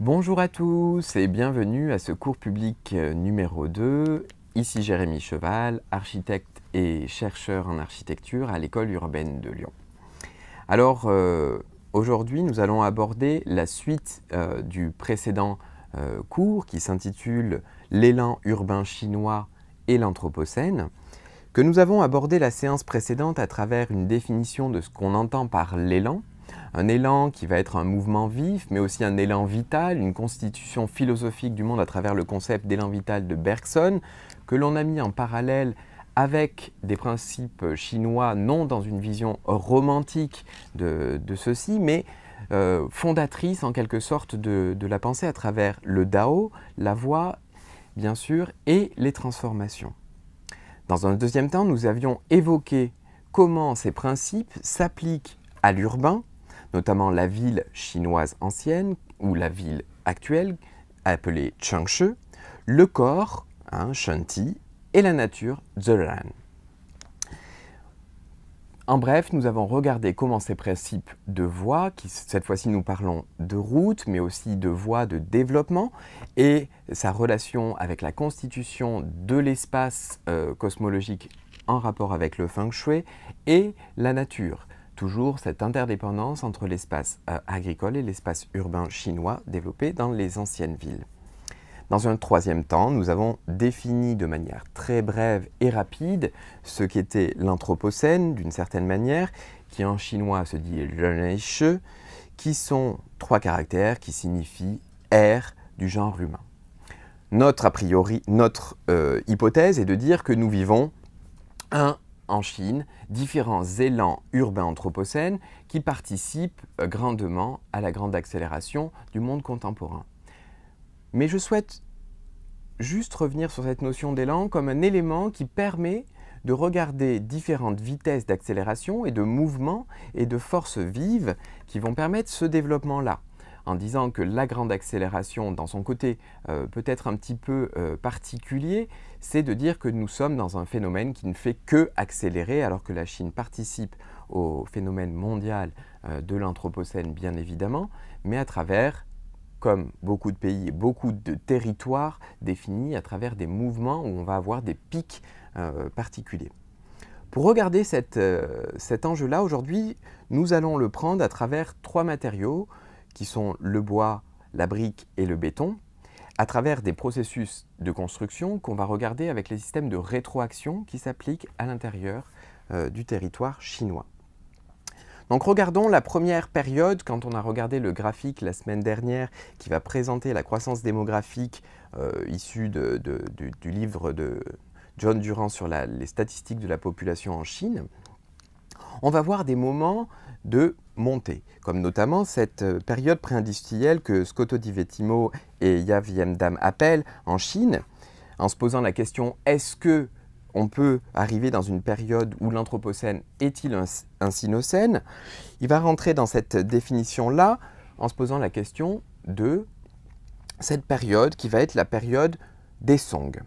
Bonjour à tous et bienvenue à ce cours public euh, numéro 2. Ici Jérémy Cheval, architecte et chercheur en architecture à l'école urbaine de Lyon. Alors euh, aujourd'hui nous allons aborder la suite euh, du précédent cours qui s'intitule L'élan urbain chinois et l'Anthropocène que nous avons abordé la séance précédente à travers une définition de ce qu'on entend par l'élan, un élan qui va être un mouvement vif, mais aussi un élan vital, une constitution philosophique du monde à travers le concept d'élan vital de Bergson, que l'on a mis en parallèle avec des principes chinois, non dans une vision romantique de, ceci, mais euh, fondatrice en quelque sorte de, de la pensée à travers le Dao, la voix, bien sûr, et les transformations. Dans un deuxième temps, nous avions évoqué comment ces principes s'appliquent à l'urbain, notamment la ville chinoise ancienne ou la ville actuelle appelée Changshe, le corps, hein, Shanti, et la nature, Zeran. En bref, nous avons regardé comment ces principes de voie, qui cette fois-ci nous parlons de route, mais aussi de voie de développement, et sa relation avec la constitution de l'espace euh, cosmologique en rapport avec le feng shui et la nature toujours cette interdépendance entre l'espace euh, agricole et l'espace urbain chinois développé dans les anciennes villes. Dans un troisième temps, nous avons défini de manière très brève et rapide ce qu'était l'Anthropocène, d'une certaine manière, qui en chinois se dit Shi, qui sont trois caractères qui signifient ère du genre humain. Notre a priori, notre euh, hypothèse est de dire que nous vivons un en Chine différents élans urbains anthropocènes qui participent euh, grandement à la grande accélération du monde contemporain. Mais je souhaite juste revenir sur cette notion d'élan comme un élément qui permet de regarder différentes vitesses d'accélération et de mouvement et de forces vives qui vont permettre ce développement-là en disant que la grande accélération, dans son côté euh, peut-être un petit peu euh, particulier, c'est de dire que nous sommes dans un phénomène qui ne fait que accélérer, alors que la Chine participe au phénomène mondial euh, de l'Anthropocène, bien évidemment, mais à travers, comme beaucoup de pays et beaucoup de territoires définis, à travers des mouvements où on va avoir des pics particuliers. Pour regarder cet enjeu-là, aujourd'hui, nous allons le prendre à travers trois matériaux qui sont le bois, la brique et le béton, à travers des processus de construction qu'on va regarder avec les systèmes de rétroaction qui s'appliquent à l'intérieur euh, du territoire chinois. Donc regardons la première période, quand on a regardé le graphique la semaine dernière qui va présenter la croissance démographique euh, issue du, livre de John Durand sur les statistiques de la population en Chine, on va voir des moments de comme notamment cette euh, période pré-industrielle que Scotto Di Vettimo et Yav Yemdam appellent en Chine, en se posant la question est-ce que on peut arriver dans une période où l'Anthropocène est-il un, un Sinocène Il va rentrer dans cette définition-là en se posant la question de cette période qui va être la période des Song.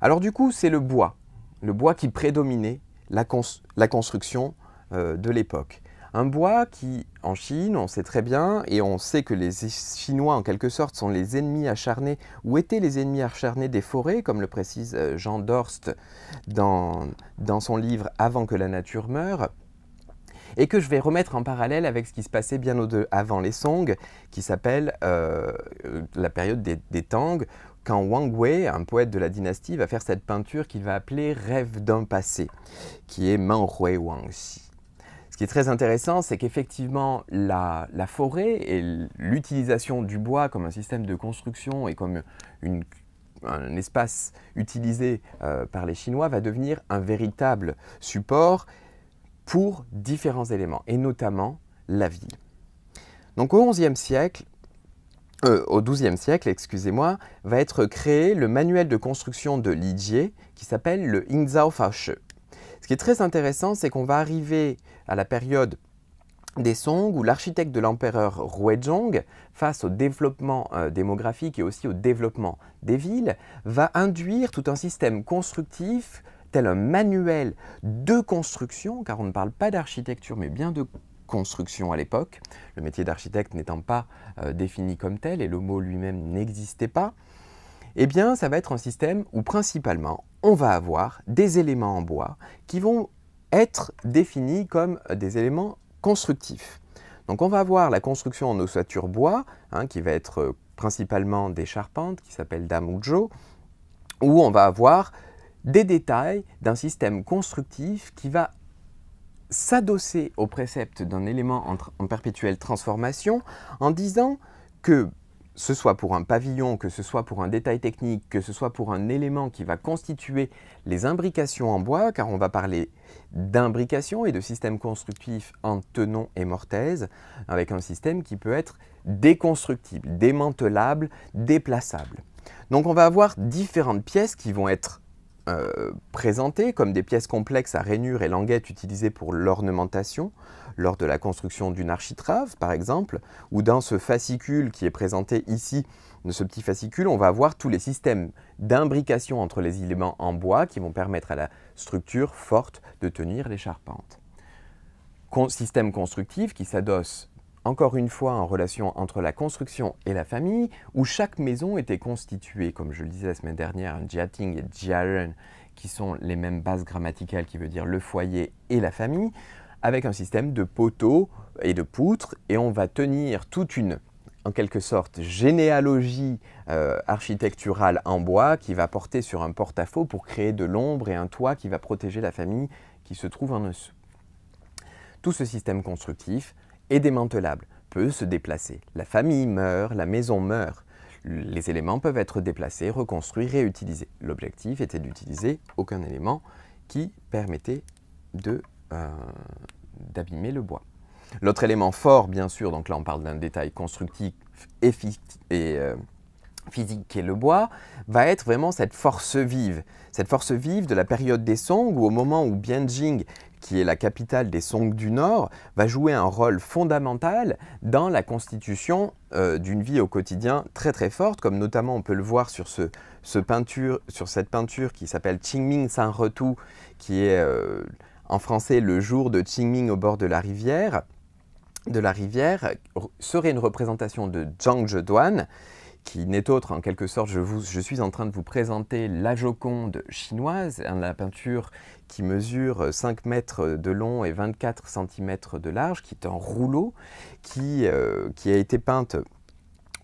Alors du coup, c'est le bois, le bois qui prédominait la, la construction euh, de l'époque. Un bois qui, en Chine, on sait très bien, et on sait que les Chinois, en quelque sorte, sont les ennemis acharnés, ou étaient les ennemis acharnés des forêts, comme le précise euh, Jean Dorst dans, son livre Avant que la nature meure, et que je vais remettre en parallèle avec ce qui se passait bien avant les Song, qui s'appelle euh, la période des, Tang, quand Wang Wei, un poète de la dynastie, va faire cette peinture qu'il va appeler Rêve d'un passé, qui est Man Hui Wang Xi. Ce qui est très intéressant, c'est qu'effectivement, la, forêt et l'utilisation du bois comme un système de construction et comme un espace utilisé euh, par les Chinois va devenir un véritable support pour différents éléments, et notamment la ville. Donc au XIe siècle, euh, au XIIe siècle, excusez-moi, va être créé le manuel de construction de Li qui s'appelle le Ingzao Faoshe. Ce qui est très intéressant, c'est qu'on va arriver à la période des Song, où l'architecte de l'empereur Ruizhong, face au développement euh, démographique et aussi au développement des villes, va induire tout un système constructif tel un manuel de construction, car on ne parle pas d'architecture, mais bien de construction à l'époque, le métier d'architecte n'étant pas euh, défini comme tel et le mot lui-même n'existait pas, eh bien ça va être un système où principalement on va avoir des éléments en bois qui vont être définis comme des éléments constructifs. Donc on va avoir la construction en ossature bois, hein, qui va être euh, principalement des charpentes, qui s'appelle damujo, où on va avoir des détails d'un système constructif qui va s'adosser au précepte d'un élément en, perpétuelle transformation en disant que ce soit pour un pavillon, que ce soit pour un détail technique, que ce soit pour un élément qui va constituer les imbrications en bois, car on va parler d'imbrication et de système constructif en tenon et mortaise, avec un système qui peut être déconstructible, démantelable, déplaçable. Donc on va avoir différentes pièces qui vont être euh, présentées comme des pièces complexes à rainures et languettes utilisées pour l'ornementation lors de la construction d'une architrave par exemple, ou dans ce fascicule qui est présenté ici, de ce petit fascicule, on va avoir tous les systèmes d'imbrication entre les éléments en bois qui vont permettre à la structure forte de tenir les charpentes. système constructif qui s'adosse encore une fois en relation entre la construction et la famille, où chaque maison était constituée, comme je le disais la semaine dernière, jiating et jiaren, qui sont les mêmes bases grammaticales, qui veut dire le foyer et la famille, avec un système de poteaux et de poutres, et on va tenir toute une, en quelque sorte, généalogie euh, architecturale en bois qui va porter sur un porte-à-faux pour créer de l'ombre et un toit qui va protéger la famille qui se trouve en dessous. Tout ce système constructif est démantelable, peut se déplacer. La famille meurt, la maison meurt. Les éléments peuvent être déplacés, reconstruits, réutilisés. L'objectif était d'utiliser aucun élément qui permettait euh, d'abîmer le bois. L'autre élément fort, bien sûr, donc là on parle d'un détail constructif et, et euh, physique qui est le bois, va être vraiment cette force vive. Cette force vive de la période des Song, où au moment où Bianjing qui est la capitale des Song du Nord, va jouer un rôle fondamental dans la constitution euh, d'une vie au quotidien très très forte, comme notamment on peut le voir sur, ce, peinture, sur cette peinture qui s'appelle Qingming San Retu, qui est euh, en français le jour de Qingming au bord de la rivière. De la rivière serait une représentation de Zhang Zheduan, qui n'est autre en quelque sorte, je, suis en train de vous présenter la Joconde chinoise, la peinture qui mesure 5 mètres de long et 24 cm de large, qui est un rouleau qui, euh, qui a été peinte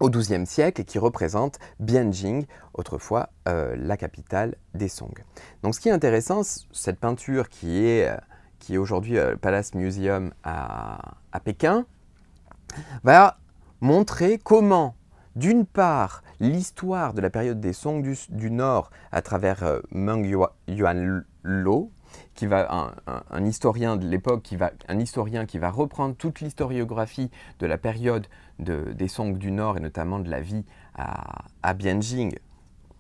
au XIIe siècle et qui représente Bianjing, autrefois euh, la capitale des Song. Donc ce qui est intéressant, cette peinture qui est, euh, aujourd'hui au Palace Museum à Pékin, va montrer comment d'une part, l'histoire de la période des Song du, Nord à travers euh, Meng Yuan Lo, qui va un, historien de l'époque, qui va un historien qui va reprendre toute l'historiographie de la période des Song du Nord et notamment de la vie à, à Bianjing,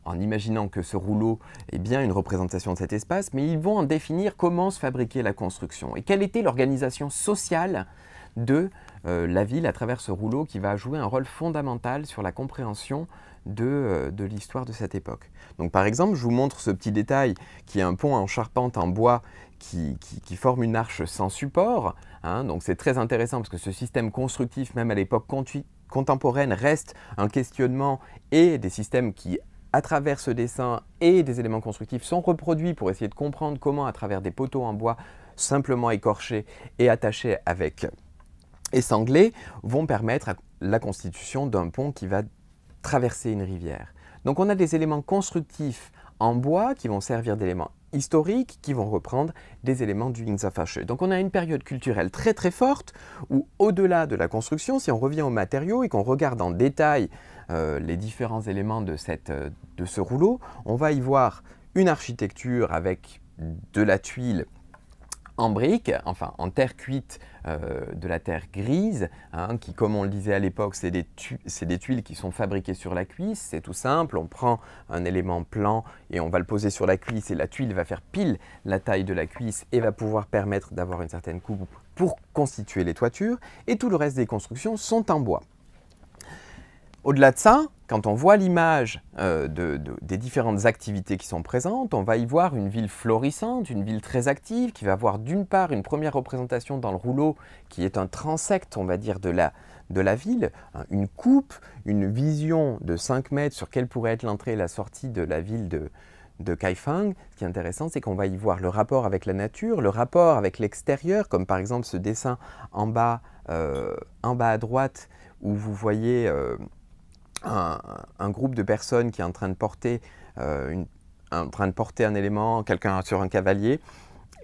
en imaginant que ce rouleau est bien une représentation de cet espace, mais ils vont en définir comment se fabriquer la construction. Et quelle était l'organisation sociale de euh, la ville à travers ce rouleau qui va jouer un rôle fondamental sur la compréhension de, euh, de l'histoire de cette époque. Donc par exemple, je vous montre ce petit détail qui est un pont en charpente en bois qui, qui, forme une arche sans support. Hein. donc c'est très intéressant parce que ce système constructif, même à l'époque contemporaine, reste un questionnement et des systèmes qui à travers ce dessin et des éléments constructifs sont reproduits pour essayer de comprendre comment à travers des poteaux en bois simplement écorchés et attachés avec et sanglés vont permettre la constitution d'un pont qui va traverser une rivière. Donc on a des éléments constructifs en bois qui vont servir d'éléments historiques qui vont reprendre des éléments du Yingzafashe. Donc on a une période culturelle très très forte où au-delà de la construction, si on revient aux matériaux et qu'on regarde en détail euh, les différents éléments euh, de ce rouleau, on va y voir une architecture avec de la tuile en briques, enfin en terre cuite euh, de la terre grise, hein, qui comme on le disait à l'époque, c'est des, des, tuiles qui sont fabriquées sur la cuisse, c'est tout simple, on prend un élément plan et on va le poser sur la cuisse et la tuile va faire pile la taille de la cuisse et va pouvoir permettre d'avoir une certaine coupe pour constituer les toitures et tout le reste des constructions sont en bois. Au-delà de ça, quand on voit l'image euh, des différentes activités qui sont présentes, on va y voir une ville florissante, une ville très active, qui va avoir d'une part une première représentation dans le rouleau qui est un transect, on va dire, de la, ville, hein, une coupe, une vision de 5 mètres sur quelle pourrait être l'entrée et la sortie de la ville de, Kaifeng. Ce qui est intéressant, c'est qu'on va y voir le rapport avec la nature, le rapport avec l'extérieur, comme par exemple ce dessin en bas, euh, à droite, où vous voyez euh, un, groupe de personnes qui est en train de porter, euh, en train de porter un élément, quelqu'un sur un cavalier,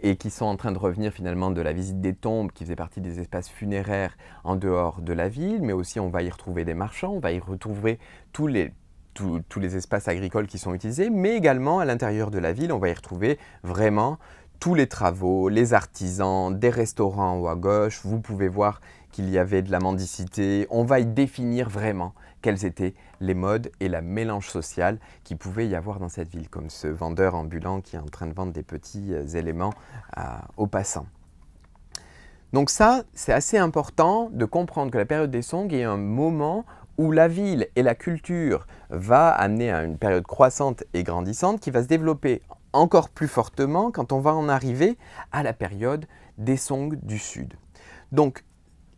et qui sont en train de revenir finalement de la visite des tombes qui faisait partie des espaces funéraires en dehors de la ville, mais aussi on va y retrouver des marchands, on va y retrouver tous les, tous, les espaces agricoles qui sont utilisés, mais également à l'intérieur de la ville, on va y retrouver vraiment tous les travaux, les artisans, des restaurants ou à gauche. Vous pouvez voir qu'il y avait de la mendicité. On va y définir vraiment quels étaient les modes et la mélange sociale qui pouvait y avoir dans cette ville, comme ce vendeur ambulant qui est en train de vendre des petits euh, éléments aux passants. Donc ça, c'est assez important de comprendre que la période des Song est un moment où la ville et la culture va amener à une période croissante et grandissante qui va se développer encore plus fortement quand on va en arriver à la période des Song du Sud. Donc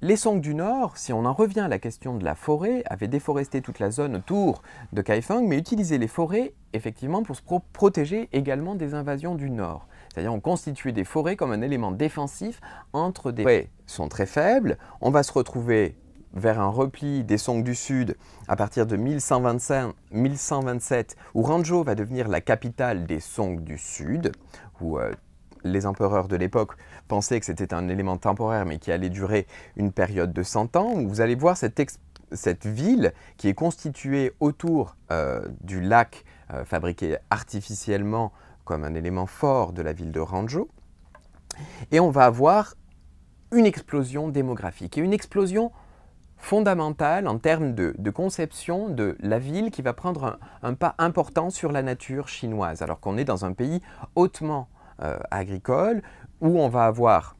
les Song du Nord, si on en revient à la question de la forêt, avaient déforesté toute la zone autour de Kaifeng, mais utilisaient les forêts effectivement pour se protéger également des invasions du Nord. C'est-à-dire on constituait des forêts comme un élément défensif entre des forêts sont très faibles. On va se retrouver vers un repli des Song du Sud à partir de 1125, 1127, où Ranzhou va devenir la capitale des Song du Sud, euh, les empereurs de l'époque pensaient que c'était un élément temporaire mais qui allait durer une période de 100 ans. Vous allez voir cette, ville qui est constituée autour euh, du lac euh, fabriqué artificiellement comme un élément fort de la ville de Ranzhou. Et on va avoir une explosion démographique et une explosion fondamentale en termes de, conception de la ville qui va prendre un, pas important sur la nature chinoise, alors qu'on est dans un pays hautement agricole, où on va avoir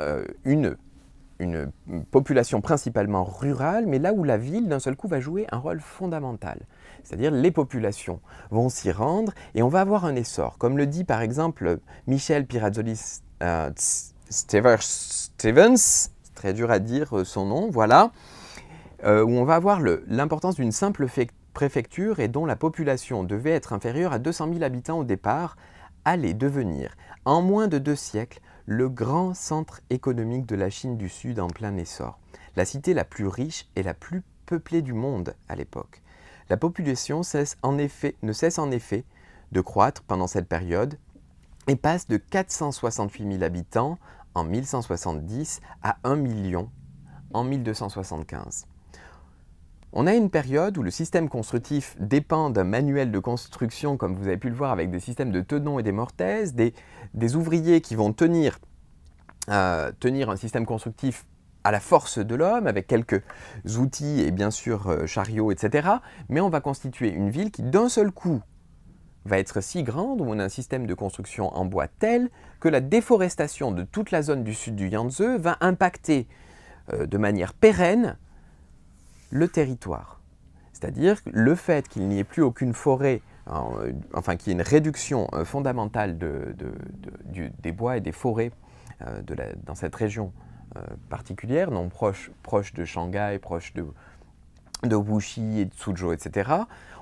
euh, une, une population principalement rurale, mais là où la ville, d'un seul coup, va jouer un rôle fondamental. C'est-à-dire les populations vont s'y rendre et on va avoir un essor. Comme le dit par exemple Michel Pirazzoli euh, Stevens, très dur à dire son nom, voilà, où on va avoir l'importance d'une simple préfecture et dont la population devait être inférieure à 200 000 habitants au départ, allait devenir, en moins de deux siècles, le grand centre économique de la Chine du Sud en plein essor, la cité la plus riche et la plus peuplée du monde à l'époque. La population ne cesse en effet de croître pendant cette période et passe de 468 000 habitants en 1170 à 1 million en 1275. On a une période où le système constructif dépend d'un manuel de construction, comme vous avez pu le voir avec des systèmes de tenons et des mortaises, des, ouvriers qui vont tenir, euh, tenir un système constructif à la force de l'homme, avec quelques outils et bien sûr euh, chariots, etc. Mais on va constituer une ville qui d'un seul coup va être si grande, où on a un système de construction en bois tel que la déforestation de toute la zone du sud du Yangtze va impacter euh, de manière pérenne le territoire. C'est-à-dire le fait qu'il n'y ait plus aucune forêt, euh, enfin qu'il y ait une réduction euh, fondamentale des bois et des forêts euh, dans cette région particulière, non proche, de Shanghai, proche de, de Wuxi et de Suzhou, etc.,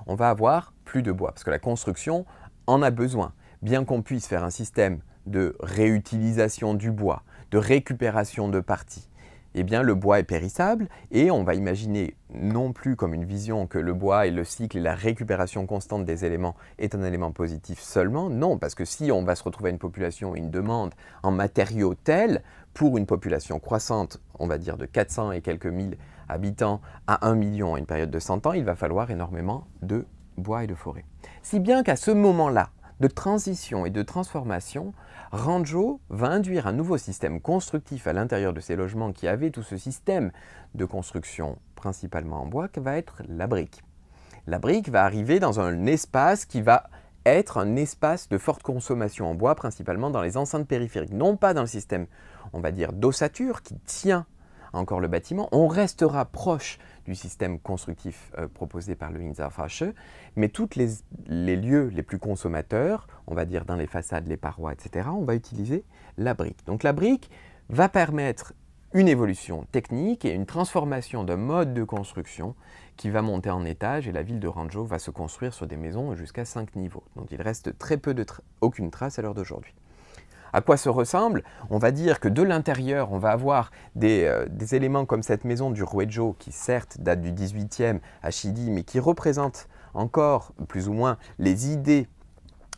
on va avoir plus de bois, parce que la construction en a besoin. Bien qu'on puisse faire un système de réutilisation du bois, de récupération de parties, eh bien le bois est périssable et on va imaginer non plus comme une vision que le bois et le cycle et la récupération constante des éléments est un élément positif seulement. Non, parce que si on va se retrouver à une population et une demande en matériaux tels, pour une population croissante, on va dire de 400 et quelques mille habitants à 1 million à une période de 100 ans, il va falloir énormément de bois et de forêt. Si bien qu'à ce moment-là de transition et de transformation, Ranjo va induire un nouveau système constructif à l'intérieur de ces logements qui avaient tout ce système de construction principalement en bois, qui va être la brique. La brique va arriver dans un espace qui va être un espace de forte consommation en bois, principalement dans les enceintes périphériques, non pas dans le système, on va dire, d'ossature qui tient encore le bâtiment, on restera proche du système constructif euh, proposé par le Insafache, mais tous les, les, lieux les plus consommateurs, on va dire dans les façades, les parois, etc., on va utiliser la brique. Donc la brique va permettre une évolution technique et une transformation d'un mode de construction qui va monter en étage et la ville de Ranjo va se construire sur des maisons jusqu'à 5 niveaux. Donc il reste très peu de aucune trace à l'heure d'aujourd'hui. À quoi se ressemble On va dire que de l'intérieur, on va avoir euh, des, éléments comme cette maison du Ruejo, qui certes date du 18e à Chili, mais qui représente encore plus ou moins les idées,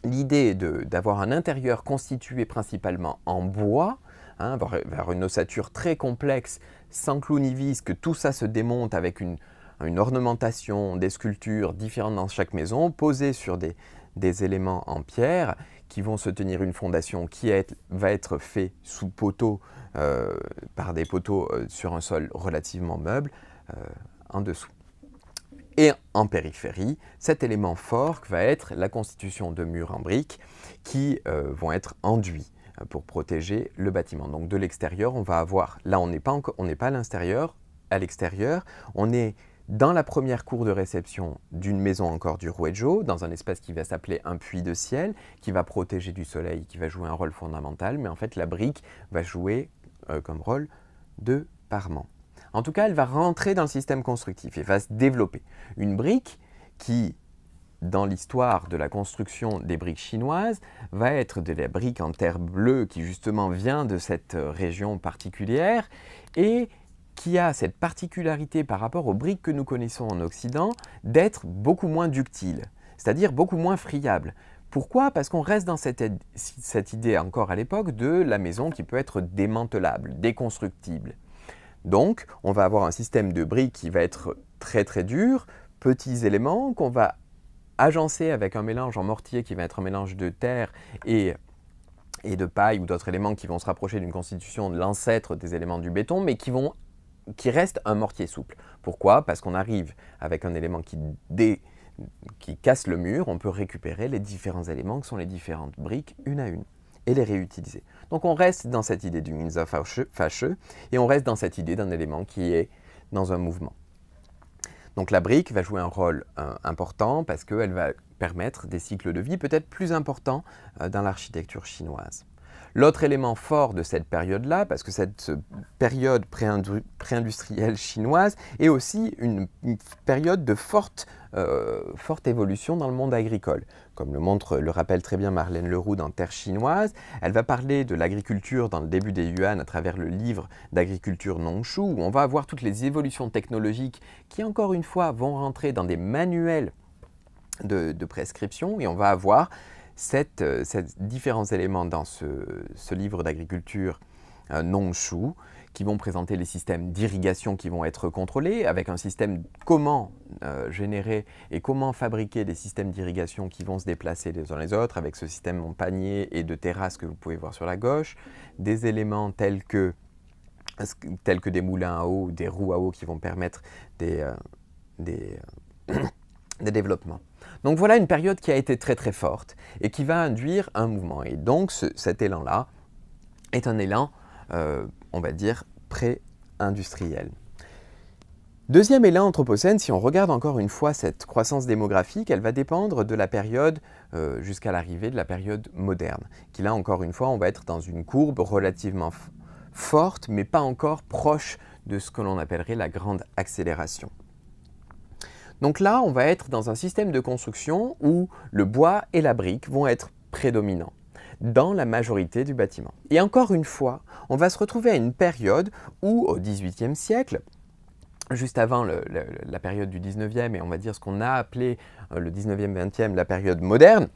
l'idée d'avoir un intérieur constitué principalement en bois, hein, vers une ossature très complexe, sans clou ni vis, que tout ça se démonte avec une, une ornementation, des sculptures différentes dans chaque maison, posées sur des, des éléments en pierre qui vont se tenir une fondation qui va être fait sous poteaux, euh, par des poteaux euh, sur un sol relativement meuble, euh, en dessous. Et en périphérie, cet élément fort va être la constitution de murs en briques qui vont être enduits pour protéger le bâtiment. Donc de l'extérieur, on va avoir, là on n'est pas, pas à l'intérieur, à l'extérieur, on est dans la première cour de réception d'une maison encore du Ruejo, dans un espace qui va s'appeler un puits de ciel, qui va protéger du soleil, qui va jouer un rôle fondamental, mais en fait la brique va jouer euh, comme rôle de parement. En tout cas, elle va rentrer dans le système constructif et va se développer. Une brique qui, dans l'histoire de la construction des briques chinoises, va être de la brique en terre bleue qui justement vient de cette euh, région particulière et qui a cette particularité par rapport aux briques que nous connaissons en Occident d'être beaucoup moins ductile, c'est-à-dire beaucoup moins friable. Pourquoi? Parce qu'on reste dans cette, cette idée encore à l'époque de la maison qui peut être démantelable, déconstructible. Donc, on va avoir un système de briques qui va être très très dur, petits éléments qu'on va agencer avec un mélange en mortier qui va être un mélange de terre et et de paille ou d'autres éléments qui vont se rapprocher d'une constitution de l'ancêtre des éléments du béton, mais qui vont qui reste un mortier souple. Pourquoi? Parce qu'on arrive avec un élément qui, casse le mur, on peut récupérer les différents éléments qui sont les différentes briques une à une et les réutiliser. Donc on reste dans cette idée du Minza fâcheux et on reste dans cette idée d'un élément qui est dans un mouvement. Donc la brique va jouer un rôle euh, important parce qu'elle va permettre des cycles de vie peut-être plus importants euh, dans l'architecture chinoise. L'autre élément fort de cette période-là, parce que cette période pré-industrielle chinoise est aussi une, période de euh, forte, évolution dans le monde agricole. Comme le montre, le rappelle très bien Marlène Leroux dans Terre chinoise, elle va parler de l'agriculture dans le début des Yuan à travers le livre d'agriculture Nongshu, où on va avoir toutes les évolutions technologiques qui, encore une fois, vont rentrer dans des manuels de, de prescription, et on va avoir euh, ces différents éléments dans ce, livre d'agriculture euh, non chou qui vont présenter les systèmes d'irrigation qui vont être contrôlés, avec un système comment euh, générer et comment fabriquer des systèmes d'irrigation qui vont se déplacer les uns les autres, avec ce système en panier et de terrasse que vous pouvez voir sur la gauche, des éléments tels que, tels que des moulins à eau, des roues à eau qui vont permettre des, des, des développements. Donc voilà une période qui a été très très forte et qui va induire un mouvement. Et donc cet élan-là est un élan, euh, on va dire, pré-industriel. Deuxième élan anthropocène, si on regarde encore une fois cette croissance démographique, elle va dépendre de la période euh, jusqu'à l'arrivée de la période moderne, qui là encore une fois, on va être dans une courbe relativement forte, mais pas encore proche de ce que l'on appellerait la grande accélération. Donc là, on va être dans un système de construction où le bois et la brique vont être prédominants dans la majorité du bâtiment. Et encore une fois, on va se retrouver à une période où, au XVIIIe siècle, juste avant la période du 19e et on va dire ce qu'on a appelé euh, le 19e, 20e, la période moderne,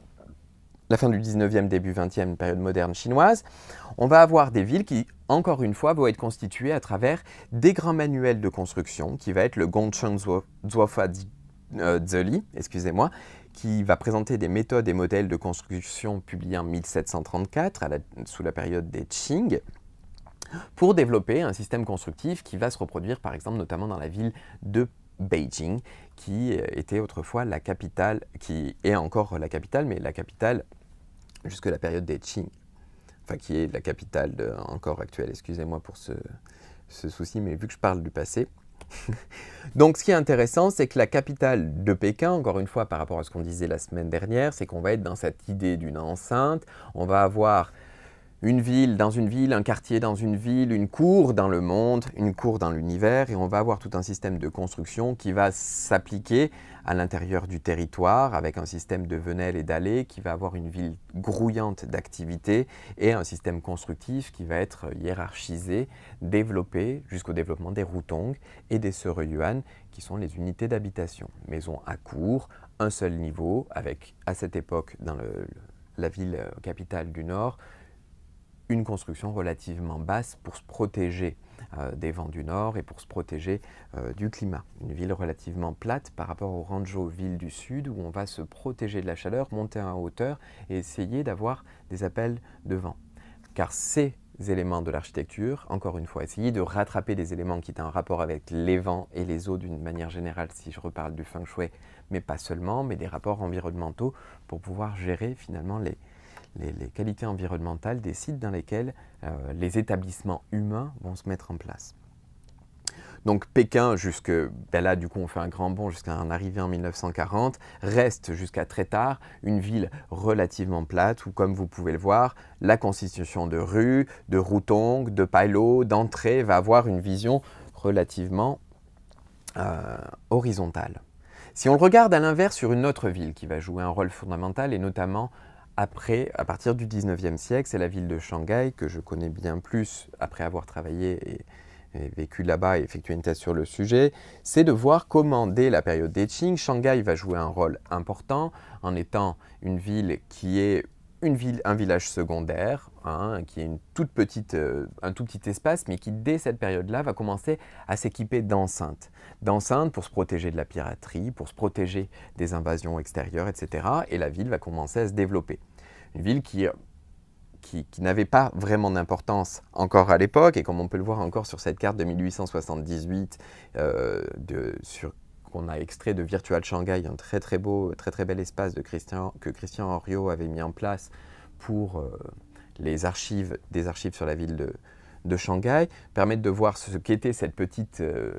la fin du 19e, début 20e, période moderne chinoise, on va avoir des villes qui, encore une fois, vont être constituées à travers des grands manuels de construction, qui va être le Gongcheng Zuofa euh, Zeli, excusez-moi, qui va présenter des méthodes et modèles de construction publiés en 1734, sous la période des Qing, pour développer un système constructif qui va se reproduire, par exemple, notamment dans la ville de Beijing, qui était autrefois la capitale, qui est encore la capitale, mais la capitale jusque la période des Qing, enfin qui est la capitale encore actuelle, excusez-moi pour ce, souci, mais vu que je parle du passé. Donc ce qui est intéressant, c'est que la capitale de Pékin, encore une fois par rapport à ce qu'on disait la semaine dernière, c'est qu'on va être dans cette idée d'une enceinte, on va avoir une ville dans une ville, un quartier dans une ville, une cour dans le monde, une cour dans l'univers, et on va avoir tout un système de construction qui va s'appliquer à l'intérieur du territoire avec un système de venelles et d'allées qui va avoir une ville grouillante d'activités et un système constructif qui va être hiérarchisé, développé jusqu'au développement des Rutong et des Sereyuan qui sont les unités d'habitation. Maison à cour, un seul niveau avec à cette époque dans la ville euh, capitale du Nord une construction relativement basse pour se protéger euh, des vents du nord et pour se protéger euh, du climat. Une ville relativement plate par rapport au Ranjo, ville du sud, où on va se protéger de la chaleur, monter en hauteur et essayer d'avoir des appels de vent. Car ces éléments de l'architecture, encore une fois, essayer de rattraper des éléments qui étaient en rapport avec les vents et les eaux d'une manière générale, si je reparle du feng shui, mais pas seulement, mais des rapports environnementaux pour pouvoir gérer finalement les, les, qualités environnementales des sites dans lesquels euh, les établissements humains vont se mettre en place. Donc Pékin, jusque, ben là du coup on fait un grand bond jusqu'à en arrivée en 1940, reste jusqu'à très tard une ville relativement plate où comme vous pouvez le voir, la constitution de rues, de routong, de pailo, d'entrée va avoir une vision relativement euh, horizontale. Si on regarde à l'inverse sur une autre ville qui va jouer un rôle fondamental et notamment après, à partir du 19e siècle, c'est la ville de Shanghai que je connais bien plus après avoir travaillé et, vécu là-bas et effectué une thèse sur le sujet, c'est de voir comment, dès la période des Qing, Shanghai va jouer un rôle important en étant une ville qui est une ville, un village secondaire, hein, qui est une toute petite, euh, un tout petit espace, mais qui dès cette période-là va commencer à s'équiper d'enceintes. D'enceintes pour se protéger de la piraterie, pour se protéger des invasions extérieures, etc. Et la ville va commencer à se développer. Une ville qui, qui, n'avait pas vraiment d'importance encore à l'époque, et comme on peut le voir encore sur cette carte de 1878 euh, de, sur qu'on a extrait de Virtual Shanghai, un très très beau, très très bel espace que Christian Henriot avait mis en place pour euh, les archives, des archives sur la ville de, Shanghai, permettent de voir ce qu'était cette petite, euh,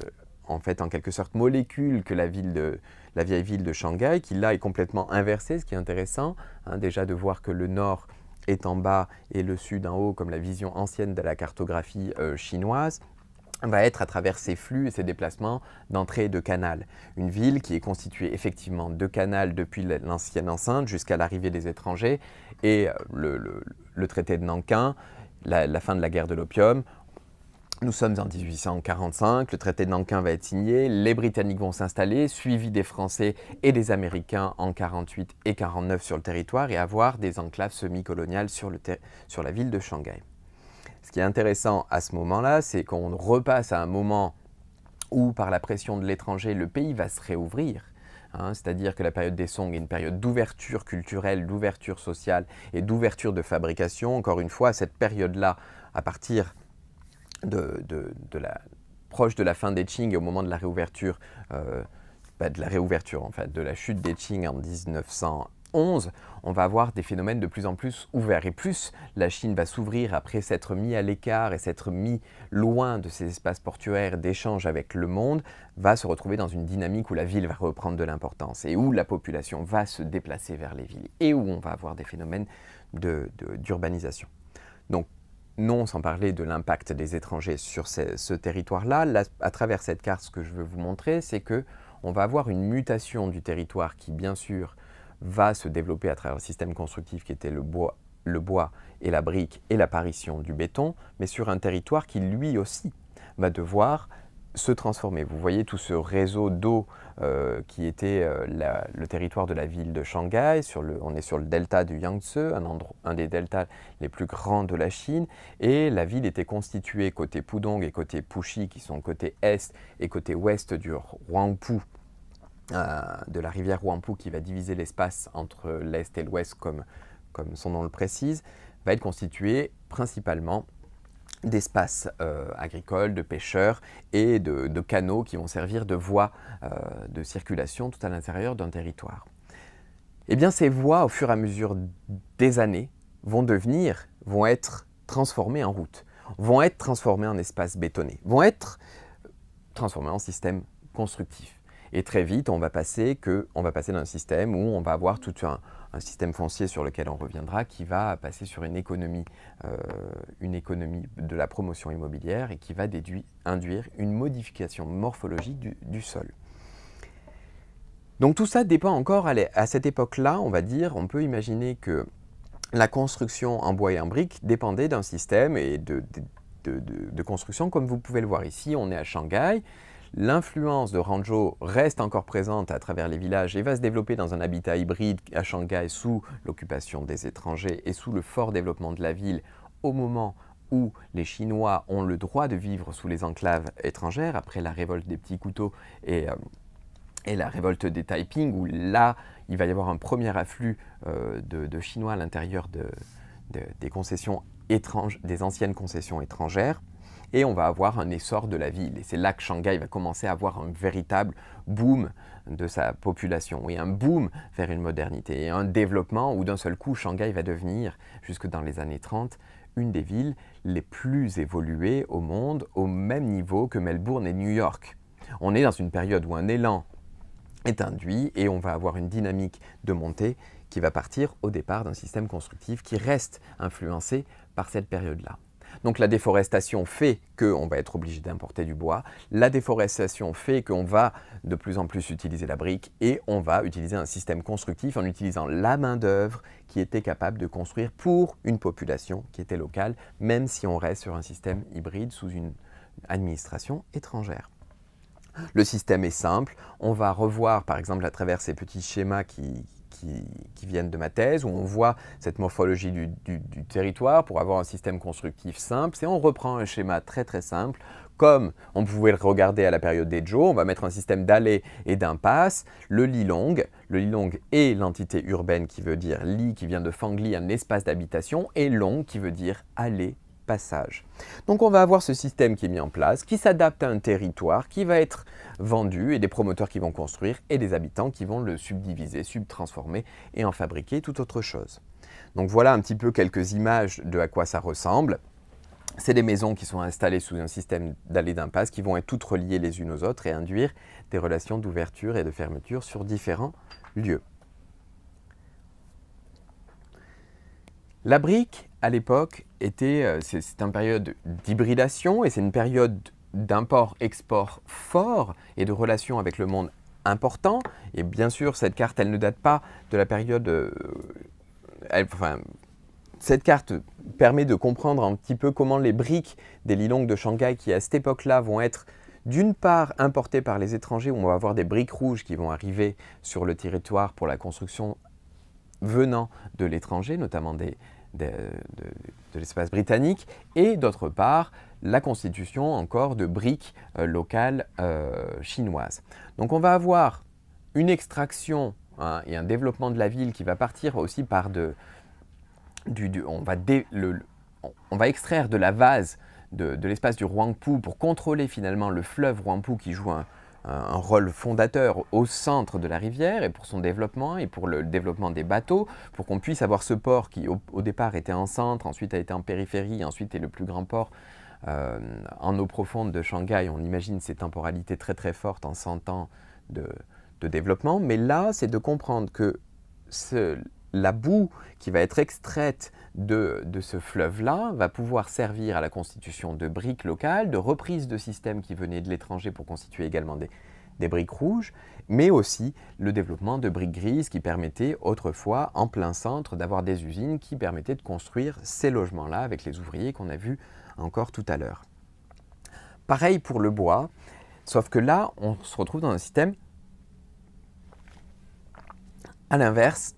en fait, en quelque sorte, molécule que la vieille ville de Shanghai, qui là est complètement inversée, ce qui est intéressant, hein, déjà de voir que le nord est en bas et le sud en haut, comme la vision ancienne de la cartographie euh, chinoise va être à travers ces flux et ces déplacements d'entrée de canal. Une ville qui est constituée effectivement de canals depuis l'ancienne enceinte jusqu'à l'arrivée des étrangers et euh, le, traité de Nankin, la, fin de la guerre de l'opium. Nous sommes en 1845, le traité de Nankin va être signé, les Britanniques vont s'installer, suivis des Français et des Américains en 48 et 49 sur le territoire et avoir des enclaves semi-coloniales sur, sur la ville de Shanghai. Ce qui est intéressant à ce moment-là, c'est qu'on repasse à un moment où, par la pression de l'étranger, le pays va se réouvrir. Hein. C'est-à-dire que la période des Song est une période d'ouverture culturelle, d'ouverture sociale et d'ouverture de fabrication. Encore une fois, cette période-là, à partir de, la, proche de la fin des Qing et au moment de la réouverture, euh, bah, de la réouverture en fait, de la chute des Qing en 1900 on va avoir des phénomènes de plus en plus ouverts. Et plus la Chine va s'ouvrir après s'être mis à l'écart et s'être mis loin de ces espaces portuaires d'échange avec le monde, va se retrouver dans une dynamique où la ville va reprendre de l'importance et où la population va se déplacer vers les villes et où on va avoir des phénomènes d'urbanisation. Donc, non sans parler de l'impact des étrangers sur ce, territoire-là, à travers cette carte, ce que je veux vous montrer, c'est que on va avoir une mutation du territoire qui, bien sûr, va se développer à travers un système constructif qui était le bois, le bois et la brique et l'apparition du béton, mais sur un territoire qui lui aussi va devoir se transformer. Vous voyez tout ce réseau d'eau euh, qui était euh, le territoire de la ville de Shanghai. Sur le, on est sur le delta du Yangtze, un, des deltas les plus grands de la Chine. Et la ville était constituée côté Pudong et côté Puxi, qui sont côté est et côté ouest du Huangpu, de la rivière Wampu qui va diviser l'espace entre l'est et l'ouest comme, son nom le précise, va être constitué principalement d'espaces euh, agricoles, de pêcheurs et de, canaux qui vont servir de voies euh, de circulation tout à l'intérieur d'un territoire. Eh bien, ces voies, au fur et à mesure des années, vont devenir, vont être transformées en routes, vont être transformées en espaces bétonnés, vont être transformées en systèmes constructif. Et très vite, on va passer, que, va passer d'un système où on va avoir tout un, système foncier sur lequel on reviendra qui va passer sur une économie, euh, une économie de la promotion immobilière et qui va induire une modification morphologique du, sol. Donc tout ça dépend encore, à cette époque-là, on va dire, on peut imaginer que la construction en bois et en briques dépendait d'un système et de, de, construction comme vous pouvez le voir ici. On est à Shanghai. L'influence de Ranzhou reste encore présente à travers les villages et va se développer dans un habitat hybride à Shanghai sous l'occupation des étrangers et sous le fort développement de la ville. Au moment où les Chinois ont le droit de vivre sous les enclaves étrangères après la révolte des petits couteaux et, euh, la révolte des Taiping, où là, il va y avoir un premier afflux euh, de, Chinois à l'intérieur des concessions étranges, des anciennes concessions étrangères et on va avoir un essor de la ville. Et c'est là que Shanghai va commencer à avoir un véritable boom de sa population, et un boom vers une modernité, et un développement où d'un seul coup Shanghai va devenir, jusque dans les années 30, une des villes les plus évoluées au monde, au même niveau que Melbourne et New York. On est dans une période où un élan est induit et on va avoir une dynamique de montée qui va partir au départ d'un système constructif qui reste influencé par cette période-là. Donc la déforestation fait qu'on va être obligé d'importer du bois, la déforestation fait qu'on va de plus en plus utiliser la brique et on va utiliser un système constructif en utilisant la main-d'œuvre qui était capable de construire pour une population qui était locale, même si on reste sur un système hybride sous une administration étrangère. Le système est simple, on va revoir par exemple à travers ces petits schémas qui, qui, viennent de ma thèse, où on voit cette morphologie du, territoire pour avoir un système constructif simple. Et on reprend un schéma très très simple, comme on pouvait le regarder à la période des Joe. On va mettre un système d'allées et d'impasses. Le Lilong, le Lilong est l'entité urbaine qui veut dire Li, qui vient de Fangli, un espace d'habitation, et Long qui veut dire allée passage. Donc on va avoir ce système qui est mis en place, qui s'adapte à un territoire, qui va être vendu, et des promoteurs qui vont construire, et des habitants qui vont le subdiviser, subtransformer, et en fabriquer tout autre chose. Donc voilà un petit peu quelques images de à quoi ça ressemble. C'est des maisons qui sont installées sous un système d'allées d'impasse qui vont être toutes reliées les unes aux autres et induire des relations d'ouverture et de fermeture sur différents lieux. La brique, à l'époque, euh, c'est une période d'hybridation et c'est une période d'import-export fort et de relations avec le monde important. Et bien sûr, cette carte, elle ne date pas de la période... Euh, enfin, cette carte permet de comprendre un petit peu comment les briques des Lilong de Shanghai, qui à cette époque-là vont être d'une part importées par les étrangers, où on va avoir des briques rouges qui vont arriver sur le territoire pour la construction venant de l'étranger, notamment des, de, l'espace britannique, et d'autre part la constitution encore de briques euh, locales euh, chinoises. Donc on va avoir une extraction hein, et un développement de la ville qui va partir aussi par de... Du, on, va on, va extraire de la vase de, de l'espace du Huangpu pour contrôler finalement le fleuve Huangpu qui joue un, un rôle fondateur au centre de la rivière et pour son développement et pour le développement des bateaux, pour qu'on puisse avoir ce port qui au, départ était en centre, ensuite a été en périphérie, ensuite est le plus grand port euh, en eau profonde de Shanghai. On imagine ces temporalités très très fortes en 100 ans de, développement, mais là c'est de comprendre que la boue qui va être extraite de, ce fleuve-là va pouvoir servir à la constitution de briques locales, de reprise de systèmes qui venaient de l'étranger pour constituer également des, briques rouges, mais aussi le développement de briques grises qui permettaient autrefois, en plein centre, d'avoir des usines qui permettaient de construire ces logements-là avec les ouvriers qu'on a vus encore tout à l'heure. Pareil pour le bois, sauf que là, on se retrouve dans un système à l'inverse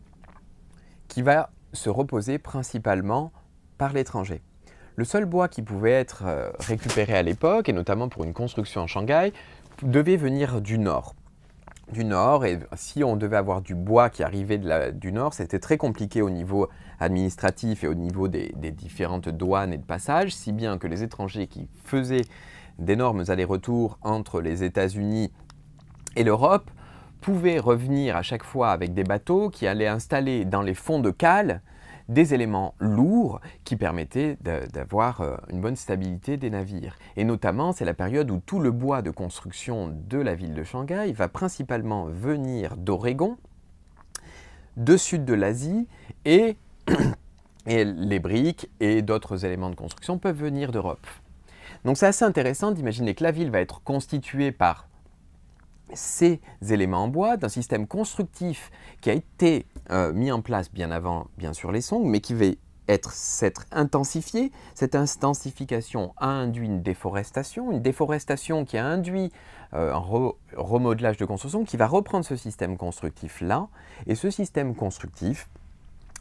qui va se reposer principalement par l'étranger. Le seul bois qui pouvait être euh, récupéré à l'époque, et notamment pour une construction en Shanghai, devait venir du nord. Du nord, et si on devait avoir du bois qui arrivait du nord, c'était très compliqué au niveau administratif et au niveau des, des différentes douanes et de passages, si bien que les étrangers qui faisaient d'énormes allers-retours entre les États-Unis et l'Europe pouvaient revenir à chaque fois avec des bateaux qui allaient installer dans les fonds de cale des éléments lourds qui permettaient d'avoir euh, une bonne stabilité des navires. Et notamment, c'est la période où tout le bois de construction de la ville de Shanghai va principalement venir d'Oregon, de sud de l'Asie, et, et les briques et d'autres éléments de construction peuvent venir d'Europe. Donc c'est assez intéressant d'imaginer que la ville va être constituée par ces éléments en bois d'un système constructif qui a été euh, mis en place bien avant, bien sûr, les songs, mais qui va être s'être intensifié. Cette intensification a induit une déforestation, une déforestation qui a induit euh, un remodelage de construction qui va reprendre ce système constructif-là. Et ce système constructif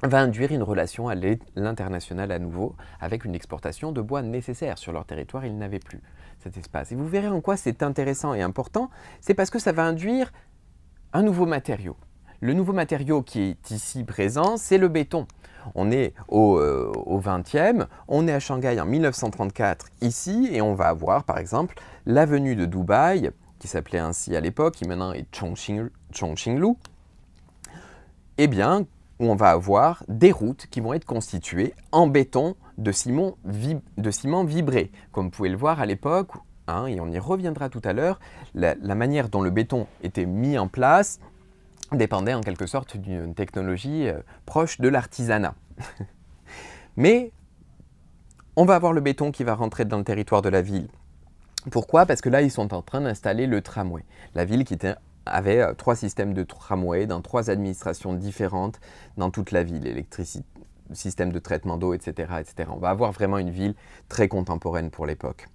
va induire une relation à l'international à nouveau avec une exportation de bois nécessaire. Sur leur territoire, ils n'avaient plus cet espace. Et vous verrez en quoi c'est intéressant et important, c'est parce que ça va induire un nouveau matériau. Le nouveau matériau qui est ici présent, c'est le béton. On est au, euh, au, 20e, on est à Shanghai en 1934 ici, et on va avoir par exemple l'avenue de Dubaï, qui s'appelait ainsi à l'époque, qui maintenant est Chongqinglu. Eh bien, où on va avoir des routes qui vont être constituées en béton de ciment, de ciment vibré. Comme vous pouvez le voir à l'époque, hein, et on y reviendra tout à l'heure, la, manière dont le béton était mis en place dépendait en quelque sorte d'une technologie euh, proche de l'artisanat. Mais on va avoir le béton qui va rentrer dans le territoire de la ville. Pourquoi? Parce que là, ils sont en train d'installer le tramway. La ville qui était avait euh, trois systèmes de tramway dans trois administrations différentes dans toute la ville, système de traitement d'eau, etc., etc. On va avoir vraiment une ville très contemporaine pour l'époque.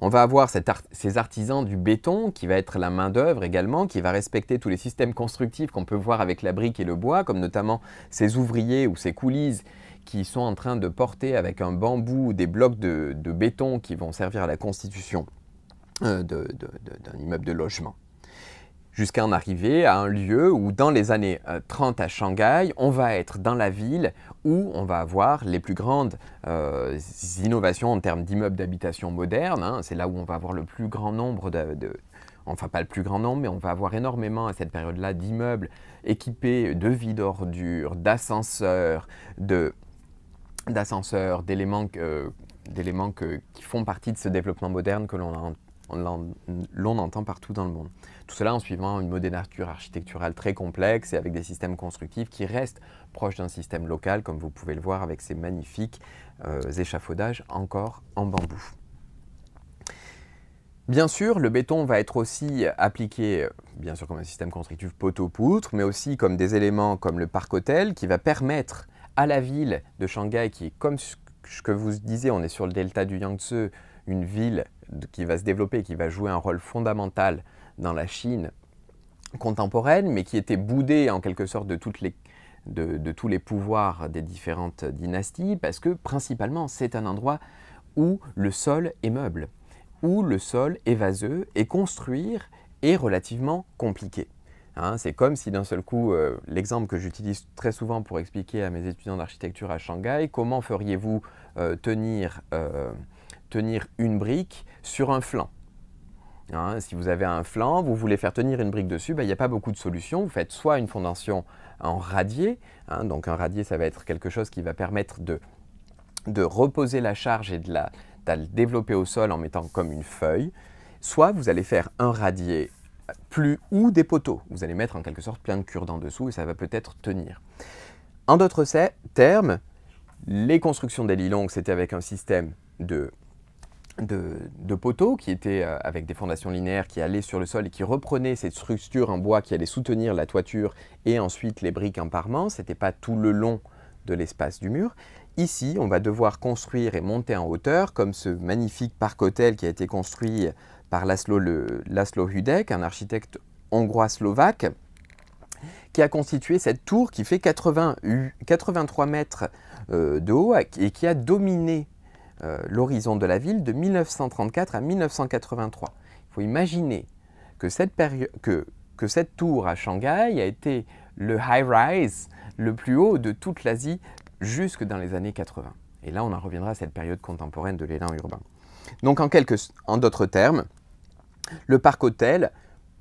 On va avoir ces artisans du béton qui va être la main-d'œuvre également, qui va respecter tous les systèmes constructifs qu'on peut voir avec la brique et le bois, comme notamment ces ouvriers ou ces coulisses qui sont en train de porter avec un bambou des blocs de, béton qui vont servir à la constitution euh, d'un immeuble de logement jusqu'à en arriver à un lieu où dans les années 30 euh, à Shanghai, on va être dans la ville où on va avoir les plus grandes euh, innovations en termes d'immeubles d'habitation modernes. Hein. C'est là où on va avoir le plus grand nombre de, enfin pas le plus grand nombre, mais on va avoir énormément à cette période-là d'immeubles équipés de vides d'ordures, d'ascenseurs, d'ascenseurs, d'éléments, qui font partie de ce développement moderne que l'on entend partout dans le monde. Tout cela en suivant une modénature architecturale très complexe et avec des systèmes constructifs qui restent proches d'un système local, comme vous pouvez le voir avec ces magnifiques euh, échafaudages encore en bambou. Bien sûr, le béton va être aussi appliqué, euh, bien sûr comme un système constructif poteau-poutre, mais aussi comme des éléments comme le parc-hôtel qui va permettre à la ville de Shanghai, qui est comme ce que vous disiez, on est sur le delta du Yangtze, une ville qui va se développer, qui va jouer un rôle fondamental dans la Chine contemporaine, mais qui était boudée en quelque sorte de, tous les pouvoirs des différentes dynasties, parce que principalement c'est un endroit où le sol est meuble, où le sol est vaseux, et construire est relativement compliqué. Hein, c'est comme si d'un seul coup, euh, l'exemple que j'utilise très souvent pour expliquer à mes étudiants d'architecture à Shanghai, comment feriez-vous euh, euh, tenir une brique sur un flanc? Hein, si vous avez un flanc, vous voulez faire tenir une brique dessus, ben, il n'y a pas beaucoup de solutions. Vous faites soit une fondation en radier, hein, donc un radier ça va être quelque chose qui va permettre de, de reposer la charge et de la, développer au sol en mettant comme une feuille, soit vous allez faire un radier plus ou des poteaux. Vous allez mettre en quelque sorte plein de cure-dents dessous et ça va peut-être tenir. En d'autres termes, les constructions des longues, c'était avec un système de de, poteaux qui étaient euh, avec des fondations linéaires qui allaient sur le sol et qui reprenaient cette structure en bois qui allait soutenir la toiture et ensuite les briques en parement. Ce n'était pas tout le long de l'espace du mur. Ici, on va devoir construire et monter en hauteur, comme ce magnifique parc-hôtel qui a été construit par Laszlo, Hudek, un architecte hongrois-slovaque, qui a constitué cette tour qui fait 80, 83 mètres euh, de haut et qui a dominé l'horizon de la ville de 1934 à 1983. Il faut imaginer que cette, tour à Shanghai a été le high-rise le plus haut de toute l'Asie jusque dans les années 80. Et là, on en reviendra à cette période contemporaine de l'élan urbain. Donc, en, d'autres termes, le parc hôtel,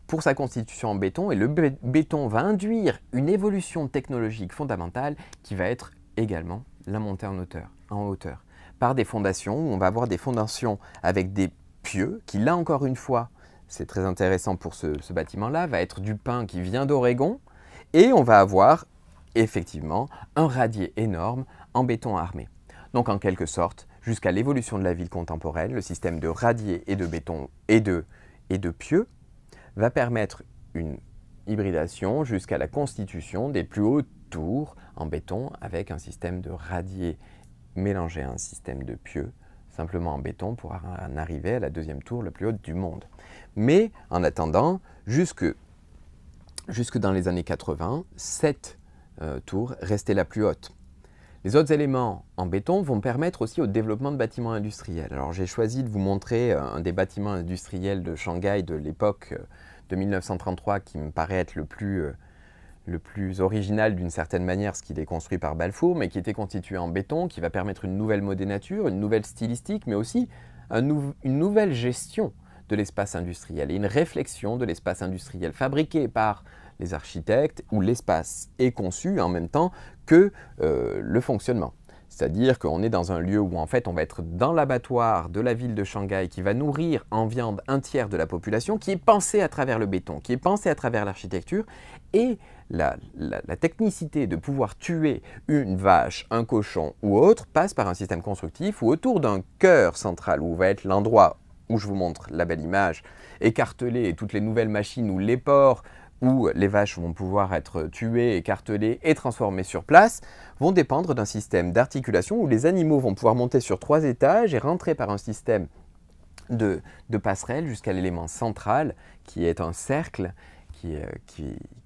pour sa constitution en béton, et le béton va induire une évolution technologique fondamentale qui va être également la montée en hauteur, par des fondations où on va avoir des fondations avec des pieux qui, là encore une fois, c'est très intéressant pour ce, bâtiment-là, va être du pain qui vient d'Oregon, et on va avoir effectivement un radier énorme en béton armé. Donc en quelque sorte, jusqu'à l'évolution de la ville contemporaine, le système de radier et de béton et de, et de pieux va permettre une hybridation jusqu'à la constitution des plus hautes tours en béton avec un système de radier mélangé à un système de pieux simplement en béton pour en arriver à la deuxième tour la plus haute du monde. Mais en attendant, jusque, jusque dans les années 80, cette euh, tour restait la plus haute. Les autres éléments en béton vont permettre aussi au développement de bâtiments industriels. Alors j'ai choisi de vous montrer euh, un des bâtiments industriels de Shanghai de l'époque euh, de 1933 qui me paraît être le plus, le plus original d'une certaine manière, ce qu'il est construit par Balfour, mais qui était constitué en béton, qui va permettre une nouvelle modénature, une nouvelle stylistique, mais aussi une nouvelle gestion de l'espace industriel et une réflexion de l'espace industriel fabriqué par les architectes où l'espace est conçu en même temps que euh, le fonctionnement. C'est-à-dire qu'on est dans un lieu où en fait on va être dans l'abattoir de la ville de Shanghai qui va nourrir en viande un tiers de la population, qui est pensé à travers le béton, qui est pensé à travers l'architecture, et la, technicité de pouvoir tuer une vache, un cochon ou autre passe par un système constructif où autour d'un cœur central, où va être l'endroit où je vous montre la belle image, écartelé et toutes les nouvelles machines où les porcs où les vaches vont pouvoir être tuées, écartelées et transformées sur place, vont dépendre d'un système d'articulation où les animaux vont pouvoir monter sur trois étages et rentrer par un système de, passerelles jusqu'à l'élément central qui est un cercle qui,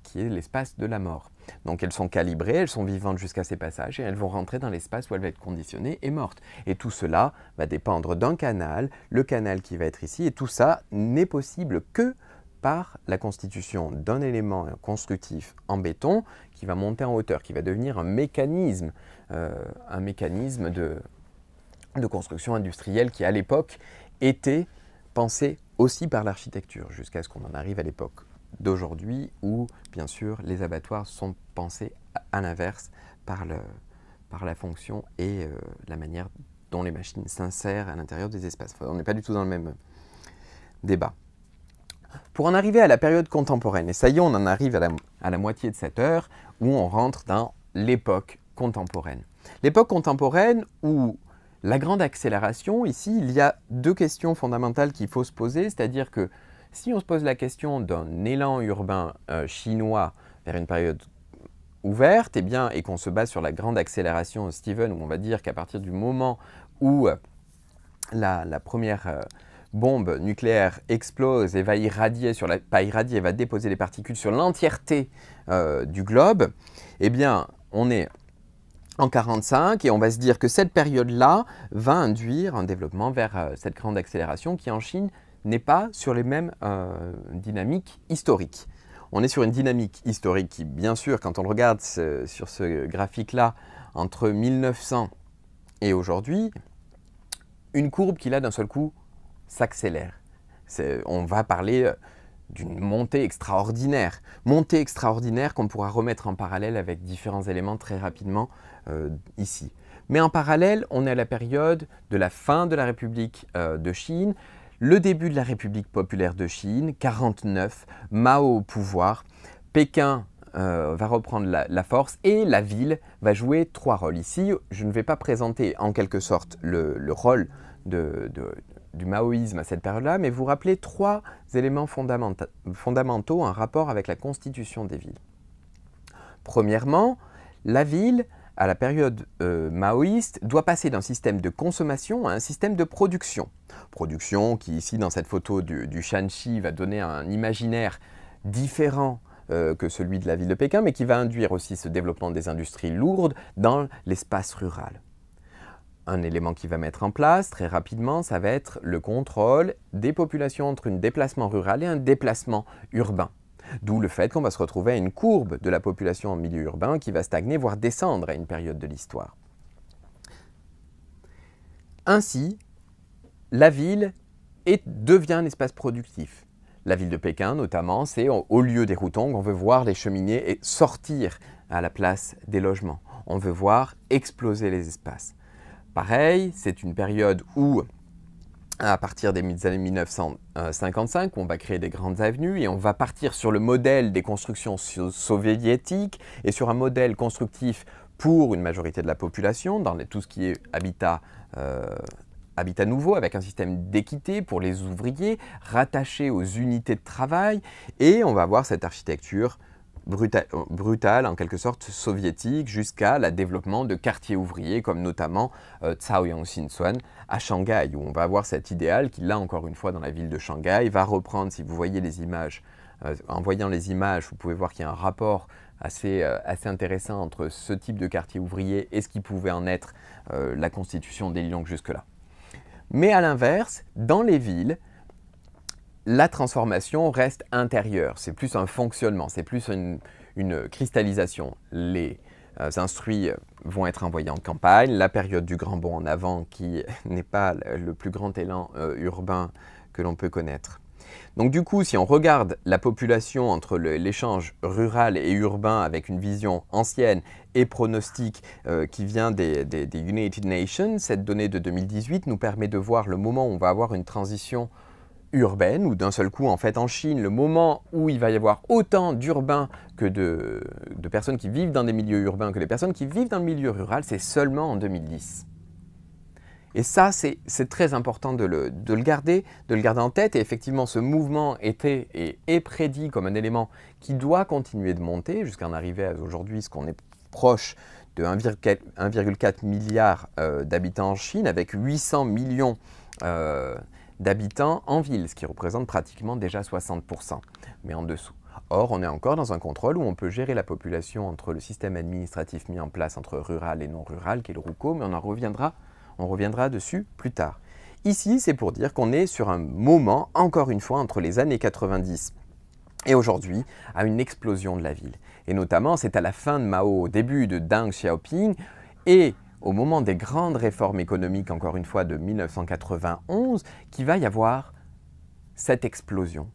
qui est l'espace de la mort. Donc elles sont calibrées, elles sont vivantes jusqu'à ces passages et elles vont rentrer dans l'espace où elles vont être conditionnées et mortes. Et tout cela va dépendre d'un canal, le canal qui va être ici, et tout ça n'est possible que par la constitution d'un élément constructif en béton qui va monter en hauteur, qui va devenir un mécanisme, euh, un mécanisme de construction industrielle qui à l'époque était pensé aussi par l'architecture, jusqu'à ce qu'on en arrive à l'époque d'aujourd'hui où, bien sûr, les abattoirs sont pensés à, l'inverse par, par la fonction et euh, la manière dont les machines s'insèrent à l'intérieur des espaces. on n'est pas du tout dans le même débat. Pour en arriver à la période contemporaine, et ça y est, on en arrive à la, moitié de cette heure, où on rentre dans l'époque contemporaine. L'époque contemporaine où la grande accélération, ici, il y a deux questions fondamentales qu'il faut se poser, c'est-à-dire que si on se pose la question d'un élan urbain euh, chinois vers une période ouverte, eh bien, et qu'on se base sur la grande accélération Steven, où on va dire qu'à partir du moment où euh, la, première euh, bombe nucléaire explose et va irradier sur la, pas irradier, va déposer des particules sur l'entièreté du globe, eh bien, on est en 45 et on va se dire que cette période-là va induire un développement vers cette grande accélération qui en Chine n'est pas sur les mêmes euh, dynamiques historiques. On est sur une dynamique historique qui, bien sûr, quand on regarde sur ce graphique-là, entre 1900 et aujourd'hui, une courbe qui là d'un seul coup s'accélère. On va parler euh, d'une montée extraordinaire. Montée extraordinaire qu'on pourra remettre en parallèle avec différents éléments très rapidement euh, ici. Mais en parallèle, on est à la période de la fin de la République de Chine, le début de la République populaire de Chine, 49, Mao au pouvoir, Pékin va reprendre la, force et la ville va jouer trois rôles. Ici, je ne vais pas présenter en quelque sorte le, rôle du maoïsme à cette période-là, mais vous rappelez trois éléments fondamentaux en rapport avec la constitution des villes. Premièrement, la ville, à la période euh, maoïste, doit passer d'un système de consommation à un système de production. Production qui, ici, dans cette photo du, Shanxi, va donner un imaginaire différent euh, que celui de la ville de Pékin, mais qui va induire aussi ce développement des industries lourdes dans l'espace rural un élément qui va mettre en place très rapidement, ça va être le contrôle des populations entre un déplacement rural et un déplacement urbain. D'où le fait qu'on va se retrouver à une courbe de la population en milieu urbain qui va stagner, voire descendre à une période de l'histoire. Ainsi, la ville devient un espace productif. La ville de Pékin, notamment, c'est au lieu des routons qu'on veut voir les cheminées sortir à la place des logements on veut voir exploser les espaces. Pareil, c'est une période où, à partir des années 1955, on va créer des grandes avenues et on va partir sur le modèle des constructions soviétiques et sur un modèle constructif pour une majorité de la population, dans tout ce qui est habitat, euh, habitat nouveau, avec un système d'équité pour les ouvriers, rattaché aux unités de travail, et on va avoir cette architecture brutale, en quelque sorte soviétique, jusqu'à le développement de quartiers ouvriers, comme notamment euh, Cao Sinsuan à Shanghai, où on va avoir cet idéal qui, là encore une fois, dans la ville de Shanghai, va reprendre, si vous voyez les images, euh, en voyant les images, vous pouvez voir qu'il y a un rapport euh, assez, intéressant entre ce type de quartier ouvrier et ce qui pouvait en être euh, la constitution des Lions jusque-là. Mais à l'inverse, dans les villes, la transformation reste intérieure. C'est plus un fonctionnement, c'est plus une, cristallisation. Les euh, instruits vont être envoyés en campagne. La période du grand bond en avant, qui n'est pas le plus grand élan urbain que l'on peut connaître. Donc du coup, si on regarde la population entre l'échange rural et urbain avec une vision ancienne et pronostique euh, qui vient des, United Nations, cette donnée de 2018 nous permet de voir le moment où on va avoir une transition urbaine, ou d'un seul coup, en fait, en Chine, le moment où il va y avoir autant d'urbains que de, de personnes qui vivent dans des milieux urbains que des personnes qui vivent dans le milieu rural, c'est seulement en 2010. Et ça, c'est très important de le, garder, de le garder en tête. Et effectivement, ce mouvement était et est prédit comme un élément qui doit continuer de monter jusqu'à en arriver à aujourd'hui, ce qu'on est proche de 1,4 milliard euh, d'habitants en Chine, avec 800 millions euh, d'habitants en ville, ce qui représente pratiquement déjà 60%, mais en dessous. Or, on est encore dans un contrôle où on peut gérer la population entre le système administratif mis en place entre rural et non rural, qui est le RUCO, mais on en reviendra on reviendra dessus plus tard. Ici, c'est pour dire qu'on est sur un moment, encore une fois, entre les années 90 et aujourd'hui, à une explosion de la ville. Et notamment, c'est à la fin de Mao, au début de Deng Xiaoping, et au moment des grandes réformes économiques, encore une fois, de 1991, qu'il va y avoir cette explosion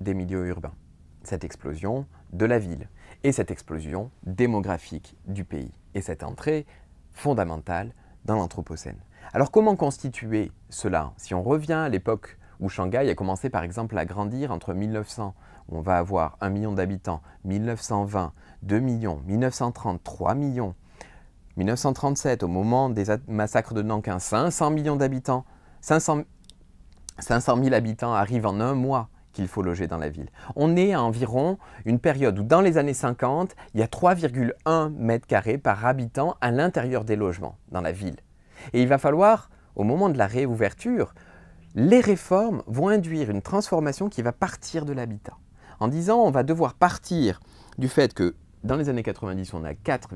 des milieux urbains, cette explosion de la ville, et cette explosion démographique du pays, et cette entrée fondamentale dans l'Anthropocène. Alors comment constituer cela? Si on revient à l'époque où Shanghai a commencé par exemple à grandir entre 1900, où on va avoir 1 million d'habitants, 1920, 2 millions, 1930, 3 millions, 1937, au moment des massacres de Nankin, 500 millions d'habitants, 500, 500 000 habitants arrivent en un mois qu'il faut loger dans la ville. On est à environ une période où dans les années 50, il y a 3,1 mètres carrés par habitant à l'intérieur des logements dans la ville. Et il va falloir, au moment de la réouverture, les réformes vont induire une transformation qui va partir de l'habitat. En disant, on va devoir partir du fait que dans les années 90, on a 4,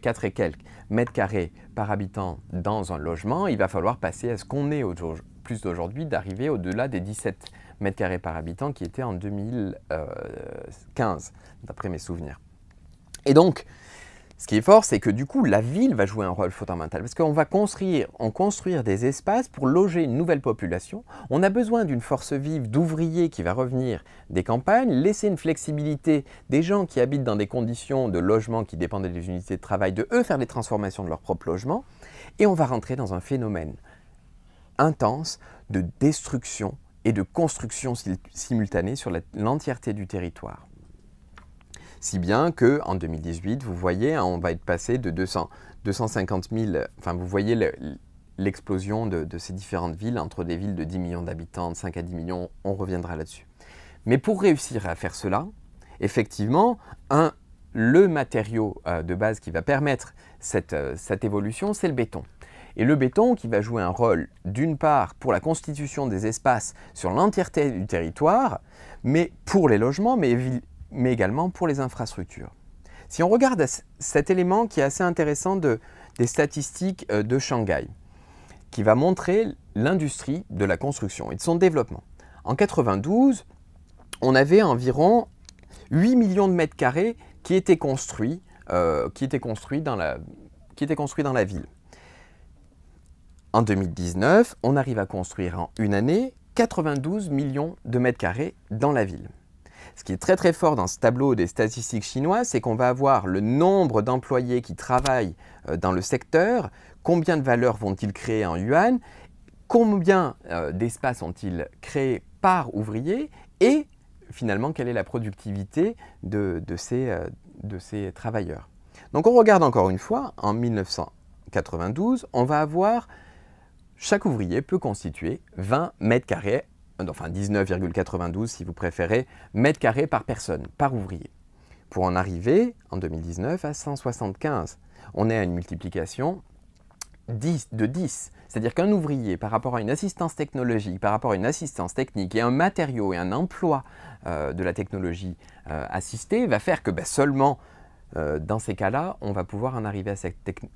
4 et quelques mètres carrés par habitant dans un logement. Il va falloir passer à ce qu'on est plus d'aujourd'hui, d'arriver au-delà des 17 mètres carrés par habitant qui était en 2015, d'après mes souvenirs. Et donc, ce qui est fort, c'est que du coup, la ville va jouer un rôle fondamental parce qu'on va construire, on construire des espaces pour loger une nouvelle population. On a besoin d'une force vive d'ouvriers qui va revenir des campagnes, laisser une flexibilité des gens qui habitent dans des conditions de logement qui dépendent des unités de travail, de eux faire des transformations de leur propre logement. Et on va rentrer dans un phénomène intense de destruction et de construction simultanée sur l'entièreté du territoire. Si bien que en 2018, vous voyez, hein, on va être passé de 200, 250 000, enfin vous voyez l'explosion de, ces différentes villes, entre des villes de 10 millions d'habitants, de 5 à 10 millions, on reviendra là-dessus. Mais pour réussir à faire cela, effectivement, le matériau euh, de base qui va permettre cette, euh, cette évolution, c'est le béton. Et le béton qui va jouer un rôle d'une part pour la constitution des espaces sur l'entièreté du territoire, mais pour les logements, mais, mais, également pour les infrastructures. Si on regarde cet élément qui est assez intéressant de, des statistiques euh, de Shanghai, qui va montrer l'industrie de la construction et de son développement. En 92, on avait environ 8 millions de mètres carrés qui étaient construits, euh, qui étaient construits dans la, qui étaient construits dans la ville. En 2019, on arrive à construire en une année 92 millions de mètres carrés dans la ville. Ce qui est très très fort dans ce tableau des statistiques chinoises, c'est qu'on va avoir le nombre d'employés qui travaillent euh, dans le secteur, combien de valeurs vont-ils créer en yuan, combien euh, d'espaces ont-ils créés par ouvrier? Et finalement quelle est la productivité de, ces, euh, de ces travailleurs? Donc on regarde encore une fois, en 1992, on va avoir chaque ouvrier peut constituer 20 mètres carrés, enfin 19,92 si vous préférez, mètres carrés par personne, par ouvrier. Pour en arriver en 2019 à 175, on est à une multiplication 10, de 10. C'est-à-dire qu'un ouvrier, par rapport à une assistance technologique, par rapport à une assistance technique et un matériau et un emploi euh, de la technologie euh, assistée, va faire que ben, seulement euh, dans ces cas-là, on va pouvoir en arriver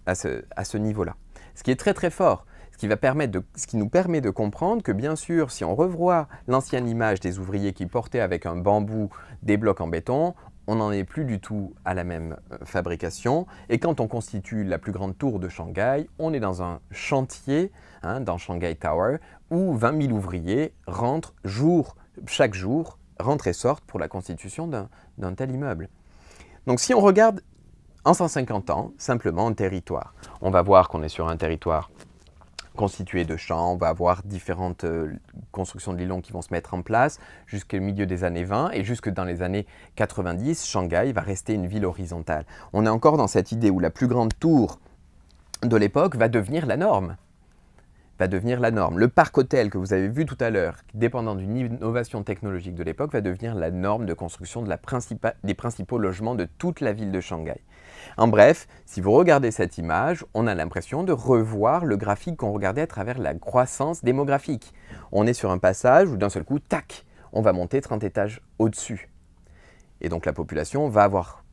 à ce niveau-là. Ce qui est très très fort, ce qui, nous permet de comprendre que bien sûr, si on revoit l'ancienne image des ouvriers qui portaient avec un bambou des blocs en béton, on n'en est plus du tout à la même euh, fabrication. Et quand on constitue la plus grande tour de Shanghai, on est dans un chantier, hein, dans Shanghai Tower, où 20 000 ouvriers rentrent jour, chaque jour, rentrent et sortent pour la constitution d'un tel immeuble. Donc si on regarde en 150 ans, simplement un territoire, on va voir qu'on est sur un territoire constitué de champs. On va avoir différentes euh, constructions de l'îlot qui vont se mettre en place jusqu'au milieu des années 20 et jusque dans les années 90, Shanghai va rester une ville horizontale. On est encore dans cette idée où la plus grande tour de l'époque va devenir la norme va devenir la norme. Le parc hôtel que vous avez vu tout à l'heure, dépendant d'une innovation technologique de l'époque, va devenir la norme de construction des principaux logements de toute la ville de Shanghai. En bref, si vous regardez cette image, on a l'impression de revoir le graphique qu'on regardait à travers la croissance démographique. On est sur un passage où d'un seul coup, tac, on va monter 30 étages au-dessus. Et donc la population va avoir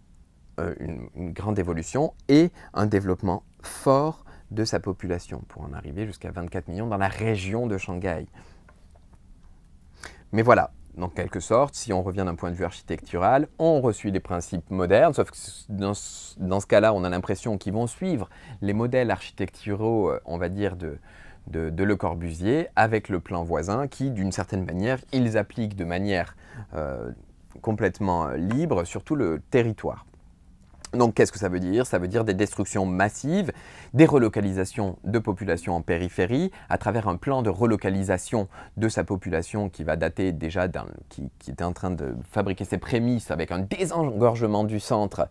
euh, une grande évolution et un développement fort de sa population pour en arriver jusqu'à 24 millions dans la région de Shanghai. Mais voilà, en quelque sorte, si on revient d'un point de vue architectural, on reçut des principes modernes, sauf que dans, ce cas-là, on a l'impression qu'ils vont suivre les modèles architecturaux, euh, on va dire, de, Le Corbusier, avec le plan voisin, qui, d'une certaine manière, ils appliquent de manière euh, complètement libre sur tout le territoire. Donc qu'est-ce que ça veut dire? Ça veut dire des destructions massives, des relocalisations de populations en périphérie, à travers un plan de relocalisation de sa population qui va dater déjà, qui, était en train de fabriquer ses prémices avec un désengorgement du centre,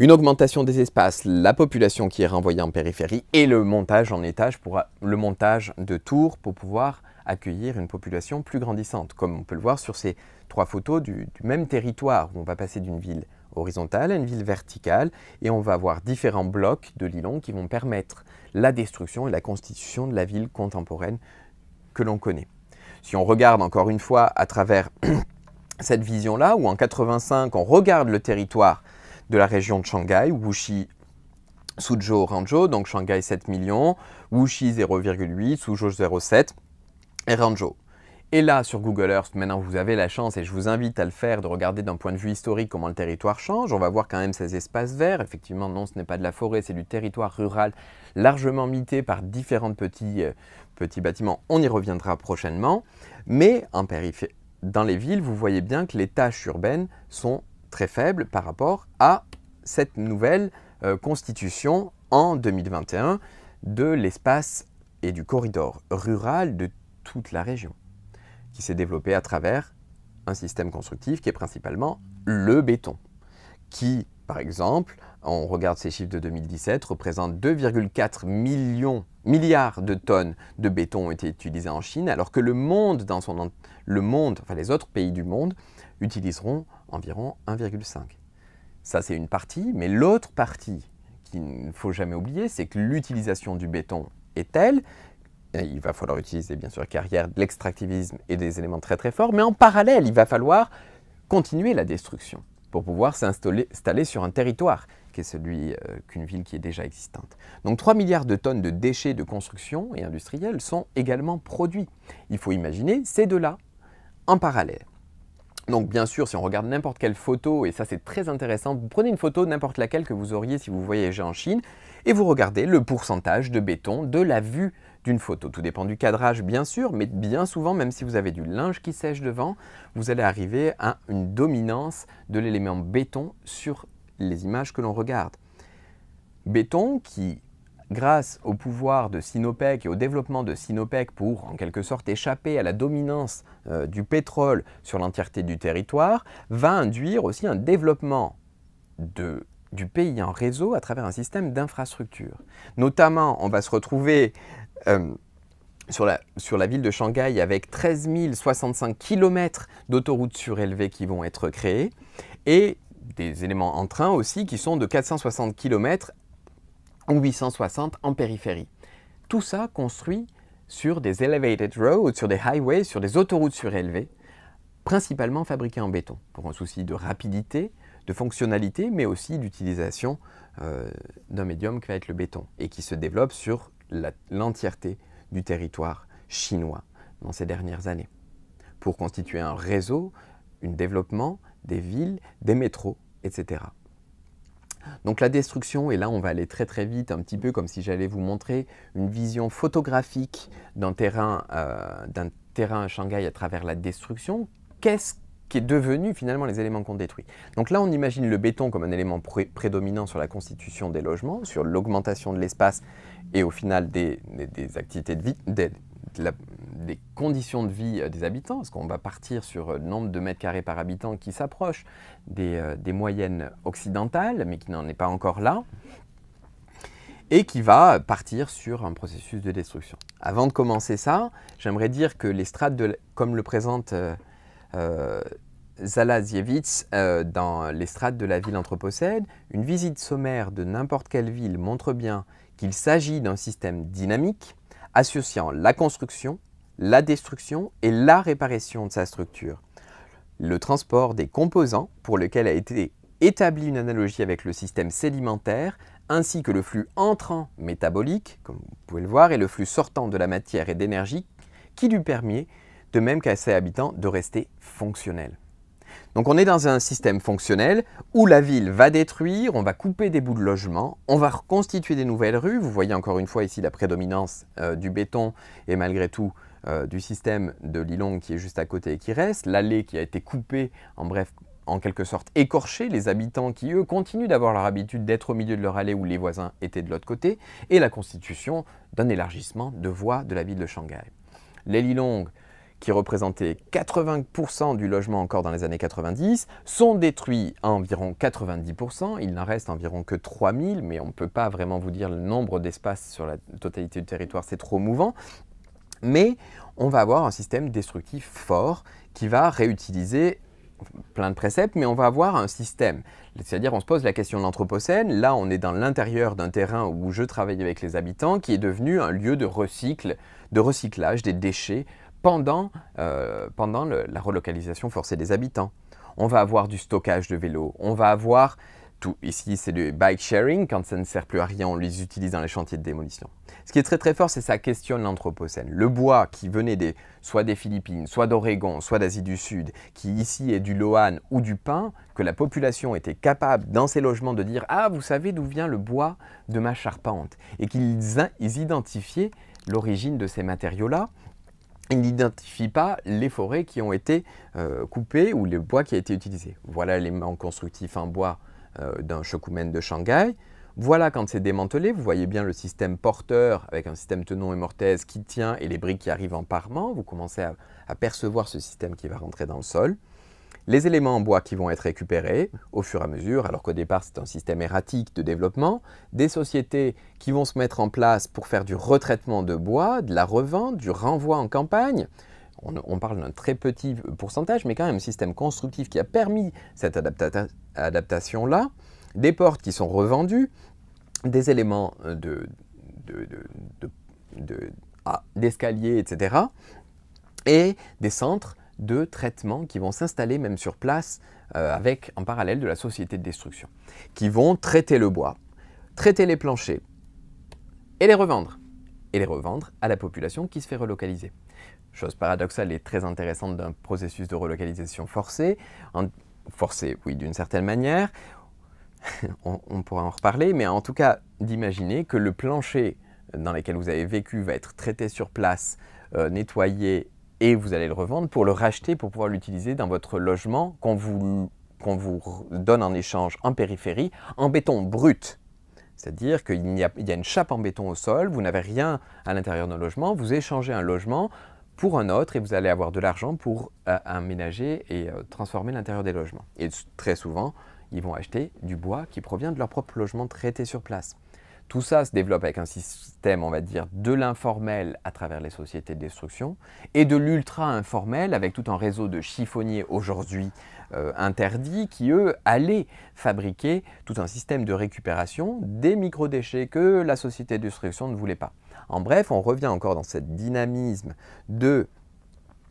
une augmentation des espaces, la population qui est renvoyée en périphérie et le montage en étage, pour, le montage de tours pour pouvoir accueillir une population plus grandissante, comme on peut le voir sur ces trois photos du même territoire où on va passer d'une ville horizontale une ville verticale et on va avoir différents blocs de Lilong qui vont permettre la destruction et la constitution de la ville contemporaine que l'on connaît. Si on regarde encore une fois à travers cette vision-là, où en 85 on regarde le territoire de la région de Shanghai, Wuxi, Suzhou, Ranzhou, donc Shanghai 7 millions, Wuxi 0,8, Suzhou 0,7 et Ranzhou. Et là, sur Google Earth, maintenant vous avez la chance, et je vous invite à le faire, de regarder d'un point de vue historique comment le territoire change. On va voir quand même ces espaces verts. Effectivement, non, ce n'est pas de la forêt, c'est du territoire rural largement mité par différents petits, euh, petits bâtiments. On y reviendra prochainement. Mais en périphérie, dans les villes, vous voyez bien que les tâches urbaines sont très faibles par rapport à cette nouvelle euh, constitution en 2021 de l'espace et du corridor rural de toute la région qui s'est développé à travers un système constructif qui est principalement le béton, qui, par exemple, on regarde ces chiffres de 2017, représente 2,4 millions, milliards de tonnes de béton ont été utilisées en Chine, alors que le monde, dans son, le monde, enfin les autres pays du monde, utiliseront environ 1,5. Ça, c'est une partie, mais l'autre partie qu'il ne faut jamais oublier, c'est que l'utilisation du béton est telle il va falloir utiliser bien sûr carrière, de l'extractivisme et des éléments très très forts, mais en parallèle, il va falloir continuer la destruction pour pouvoir s'installer sur un territoire qui est celui euh, qu'une ville qui est déjà existante. Donc 3 milliards de tonnes de déchets de construction et industriels sont également produits. Il faut imaginer ces deux-là en parallèle. Donc bien sûr, si on regarde n'importe quelle photo, et ça c'est très intéressant, vous prenez une photo n'importe laquelle que vous auriez si vous voyagez en Chine, et vous regardez le pourcentage de béton de la vue d'une photo. Tout dépend du cadrage, bien sûr, mais bien souvent, même si vous avez du linge qui sèche devant, vous allez arriver à une dominance de l'élément béton sur les images que l'on regarde. Béton qui, grâce au pouvoir de Sinopec et au développement de Sinopec pour, en quelque sorte, échapper à la dominance euh, du pétrole sur l'entièreté du territoire, va induire aussi un développement de du pays en réseau à travers un système d'infrastructure. Notamment, on va se retrouver euh, sur, la, sur, la, ville de Shanghai avec 13 065 km d'autoroutes surélevées qui vont être créées et des éléments en train aussi qui sont de 460 km ou 860 en périphérie. Tout ça construit sur des elevated roads, sur des highways, sur des autoroutes surélevées, principalement fabriquées en béton, pour un souci de rapidité, de fonctionnalité, mais aussi d'utilisation euh, d'un médium qui va être le béton et qui se développe sur l'entièreté du territoire chinois dans ces dernières années, pour constituer un réseau, un développement des villes, des métros, etc. Donc la destruction, et là on va aller très très vite, un petit peu comme si j'allais vous montrer une vision photographique d'un terrain, euh, terrain à Shanghai à travers la destruction. Qu'est-ce qui est devenu finalement les éléments qu'on détruit. Donc là, on imagine le béton comme un élément prédominant sur la constitution des logements, sur l'augmentation de l'espace et au final des, activités de vie, des, conditions de vie euh, des habitants, parce qu'on va partir sur le nombre de mètres carrés par habitant qui s'approche des, euh, des moyennes occidentales, mais qui n'en est pas encore là et qui va partir sur un processus de destruction. Avant de commencer ça, j'aimerais dire que les strates, comme le présente euh, euh, Zalaziewicz euh, dans les strates de la ville anthropocène, une visite sommaire de n'importe quelle ville montre bien qu'il s'agit d'un système dynamique associant la construction, la destruction et la réparation de sa structure. Le transport des composants, pour lequel a été établie une analogie avec le système sédimentaire, ainsi que le flux entrant métabolique, comme vous pouvez le voir, et le flux sortant de la matière et d'énergie, qui lui permet de même qu'à ses habitants de rester fonctionnels. Donc on est dans un système fonctionnel où la ville va détruire, on va couper des bouts de logement, on va reconstituer des nouvelles rues. Vous voyez encore une fois ici la prédominance euh, du béton et malgré tout euh, du système de Lilong qui est juste à côté et qui reste, l'allée qui a été coupée, en bref, en quelque sorte écorchée, les habitants qui eux continuent d'avoir leur habitude d'être au milieu de leur allée où les voisins étaient de l'autre côté, et la constitution d'un élargissement de voies de la ville de Shanghai. Les Lilong qui représentaient 80% du logement encore dans les années 90, sont détruits à environ 90%. Il n'en reste environ que 3000, mais on ne peut pas vraiment vous dire le nombre d'espaces sur la totalité du territoire, c'est trop mouvant. Mais on va avoir un système destructif fort qui va réutiliser plein de préceptes, mais on va avoir un système. C'est-à-dire, on se pose la question de l'Anthropocène. Là, on est dans l'intérieur d'un terrain où je travaille avec les habitants, qui est devenu un lieu de recycle, de recyclage des déchets pendant, euh, pendant la relocalisation forcée des habitants. On va avoir du stockage de vélos, on va avoir tout, ici c'est du bike sharing, quand ça ne sert plus à rien, on les utilise dans les chantiers de démolition. Ce qui est très très fort, c'est ça questionne l'Anthropocène. Le bois qui venait des, soit des Philippines, soit d'Oregon, soit d'Asie du Sud, qui ici est du lohan ou du pin, que la population était capable dans ses logements de dire Ah, vous savez d'où vient le bois de ma charpente Et qu'ils identifiaient l'origine de ces matériaux-là il n'identifie pas les forêts qui ont été euh, coupées ou le bois qui a été utilisé. Voilà l'élément constructif en bois euh, d'un shokumen de Shanghai. Voilà quand c'est démantelé, vous voyez bien le système porteur avec un système tenon et mortaise qui tient et les briques qui arrivent en parement. Vous commencez à percevoir ce système qui va rentrer dans le sol les éléments en bois qui vont être récupérés au fur et à mesure, alors qu'au départ c'est un système erratique de développement, des sociétés qui vont se mettre en place pour faire du retraitement de bois, de la revente, du renvoi en campagne. On, parle d'un très petit pourcentage, mais quand même un système constructif qui a permis cette adaptation-là, des portes qui sont revendues, des éléments d'escalier, de, etc., et des centres de traitement qui vont s'installer même sur place euh, avec en parallèle de la société de destruction, qui vont traiter le bois, traiter les planchers et les revendre. Et les revendre à la population qui se fait relocaliser. Chose paradoxale et très intéressante d'un processus de relocalisation forcé, forcé oui d'une certaine manière, on, on pourra en reparler, mais en tout cas d'imaginer que le plancher dans lesquels vous avez vécu va être traité sur place, nettoyé et vous allez le revendre pour le racheter pour pouvoir l'utiliser dans votre logement qu'on vous, qu'on vous donne en échange en périphérie en béton brut. C'est-à-dire qu'il y, a, une chape en béton au sol, vous n'avez rien à l'intérieur d'un logement, vous échangez un logement pour un autre et vous allez avoir de l'argent pour euh, aménager et euh, transformer l'intérieur des logements. Et très souvent, ils vont acheter du bois qui provient de leur propre logement traité sur place. Tout ça se développe avec un système, on va dire, de l'informel à travers les sociétés de destruction et de l'ultra-informel avec tout un réseau de chiffonniers aujourd'hui euh, interdits qui, eux, allaient fabriquer tout un système de récupération des microdéchets que la société de destruction ne voulait pas. En bref, on revient encore dans ce dynamisme de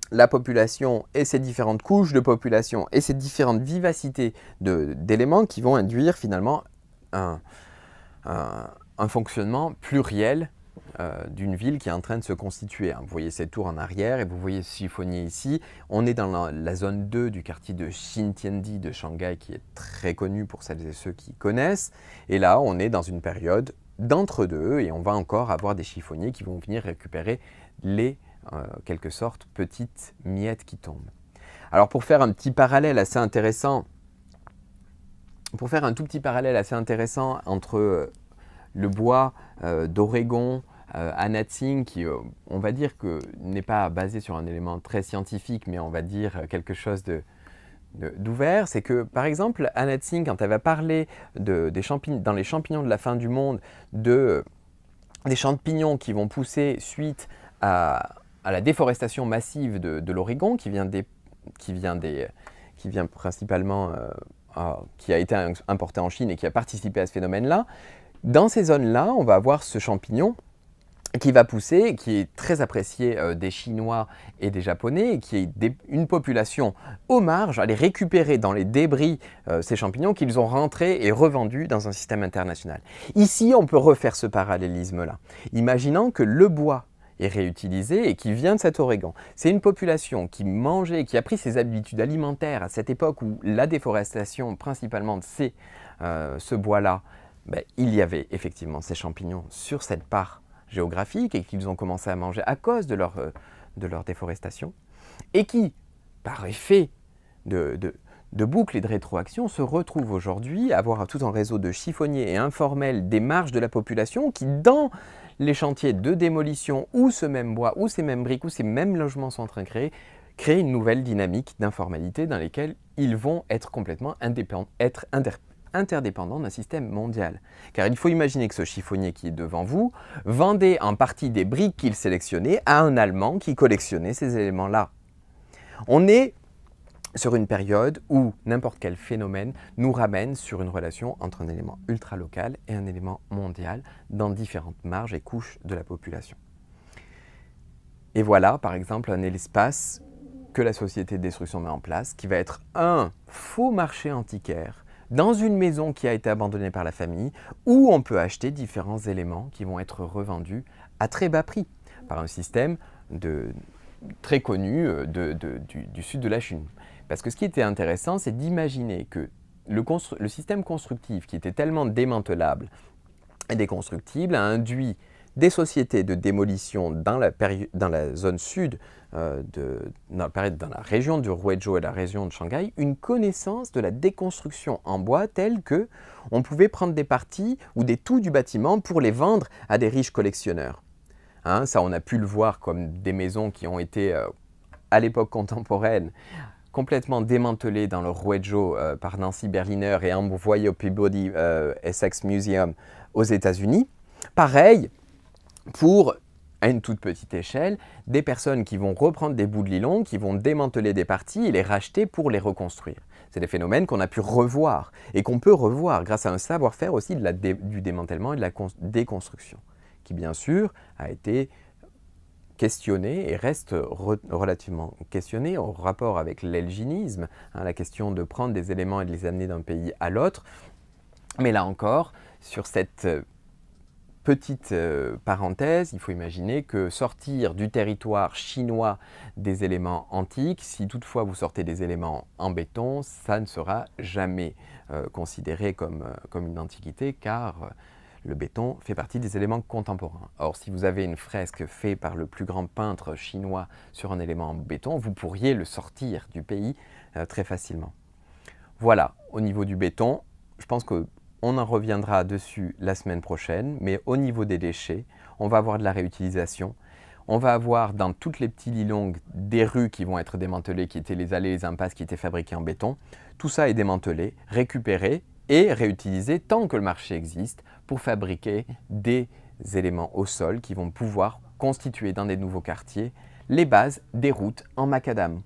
la population et ses différentes couches de population et ses différentes vivacités d'éléments qui vont induire finalement un, un fonctionnement pluriel euh, d'une ville qui est en train de se constituer. Vous voyez cette tour en arrière et vous voyez ce chiffonnier ici. On est dans la, zone 2 du quartier de Xintiandi de Shanghai qui est très connu pour celles et ceux qui connaissent. Et là, on est dans une période d'entre-deux et on va encore avoir des chiffonniers qui vont venir récupérer les, euh, quelque sorte, petites miettes qui tombent. Alors pour faire un petit parallèle assez intéressant, pour faire un tout petit parallèle assez intéressant entre euh, le bois euh, d'Oregon, euh, Anatsing, qui, euh, on va dire que n'est pas basé sur un élément très scientifique, mais on va dire quelque chose de, d'ouvert, c'est que par exemple, Anatsing, quand elle va parler de, des dans les champignons de la fin du monde, de, des champignons qui vont pousser suite à, la déforestation massive de, l'Oregon, qui vient des, qui vient des, qui vient principalement, qui a été importé en Chine et qui a participé à ce phénomène-là, dans ces zones-là, on va avoir ce champignon qui va pousser, qui est très apprécié euh, des Chinois et des Japonais, et qui est une population au marge, aller récupérer dans les débris euh, ces champignons qu'ils ont rentrés et revendus dans un système international. Ici, on peut refaire ce parallélisme-là. Imaginons que le bois est réutilisé et qui vient de cet Oregon. C'est une population qui mangeait, qui a pris ses habitudes alimentaires à cette époque où la déforestation, principalement, c'est euh, ce bois-là, ben, il y avait effectivement ces champignons sur cette part géographique et qu'ils ont commencé à manger à cause de leur, euh, de leur déforestation, et qui, par effet de, de, boucle et de rétroaction, se retrouvent aujourd'hui à avoir tout un réseau de chiffonniers et informels des marges de la population qui, dans les chantiers de démolition où ce même bois, où ces mêmes briques, où ces mêmes logements sont en train de créer, créent une nouvelle dynamique d'informalité dans laquelle ils vont être complètement indépendants, être interdépendant d'un système mondial. Car il faut imaginer que ce chiffonnier qui est devant vous vendait en partie des briques qu'il sélectionnait à un Allemand qui collectionnait ces éléments-là. On est sur une période où n'importe quel phénomène nous ramène sur une relation entre un élément ultra-local et un élément mondial dans différentes marges et couches de la population. Et voilà, par exemple, un espace que la société de destruction met en place, qui va être un faux marché antiquaire dans une maison qui a été abandonnée par la famille, où on peut acheter différents éléments qui vont être revendus à très bas prix par un système très connu euh, du, sud de la Chine. Parce que ce qui était intéressant, c'est d'imaginer que le, système constructif, qui était tellement démantelable et déconstructible, a induit des sociétés de démolition dans la, zone sud, euh, de, dans, la région du Ruizhou et la région de Shanghai, une connaissance de la déconstruction en bois telle que on pouvait prendre des parties ou des tout du bâtiment pour les vendre à des riches collectionneurs. Hein, ça, on a pu le voir comme des maisons qui ont été, euh, à l'époque contemporaine, complètement démantelées dans le Ruizhou euh, par Nancy Berliner et envoyées au Peabody Essex Museum aux États-Unis. Pareil, pour à une toute petite échelle, des personnes qui vont reprendre des bouts de nylon, qui vont démanteler des parties et les racheter pour les reconstruire. C'est des phénomènes qu'on a pu revoir et qu'on peut revoir grâce à un savoir-faire aussi du démantèlement et de la déconstruction, qui bien sûr a été questionné et reste relativement questionné en rapport avec l'elginisme, hein, la question de prendre des éléments et de les amener d'un pays à l'autre. Mais là encore, sur cette Petite euh, parenthèse, il faut imaginer que sortir du territoire chinois des éléments antiques, si toutefois vous sortez des éléments en béton, ça ne sera jamais euh, considéré euh, comme, une antiquité car le béton fait partie des éléments contemporains. Or, si vous avez une fresque faite par le plus grand peintre chinois sur un élément en béton, vous pourriez le sortir du pays euh, très facilement. Voilà, au niveau du béton, je pense qu'on en reviendra dessus la semaine prochaine, mais au niveau des déchets, on va avoir de la réutilisation. On va avoir dans toutes les petites lignes longues des rues qui vont être démantelées, qui étaient les allées, les impasses qui étaient fabriquées en béton. Tout ça est démantelé, récupéré et réutilisé tant que le marché existe pour fabriquer des éléments au sol qui vont pouvoir constituer dans des nouveaux quartiers les bases des routes en macadam.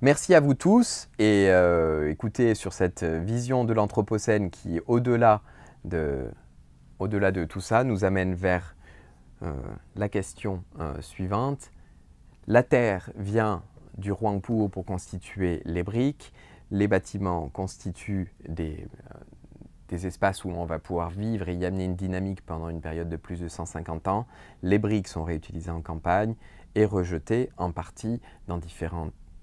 Merci à vous tous et euh, écoutez sur cette vision de l'Anthropocène qui, au-delà de, au de tout ça, nous amène vers euh, la question euh, suivante. La terre vient du Huangpu pour constituer les briques. Les bâtiments constituent des, des espaces où on va pouvoir vivre et y amener une dynamique pendant une période de plus de 150 ans. Les briques sont réutilisées en campagne et rejetées en partie dans,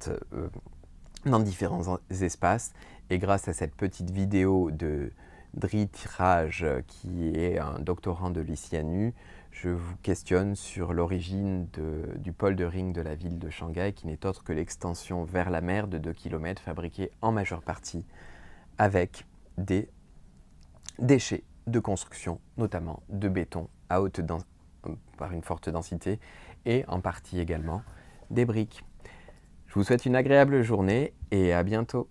euh, différents espaces. Et grâce à cette petite vidéo de Drit Raj, qui est un doctorant de l'ICNU, je vous questionne sur l'origine du pôle de ring de la ville de Shanghai, qui n'est autre que l'extension vers la mer de 2 km fabriquée en majeure partie avec des déchets de construction, notamment de béton à haute par une forte densité et en partie également des briques. Je vous souhaite une agréable journée et à bientôt.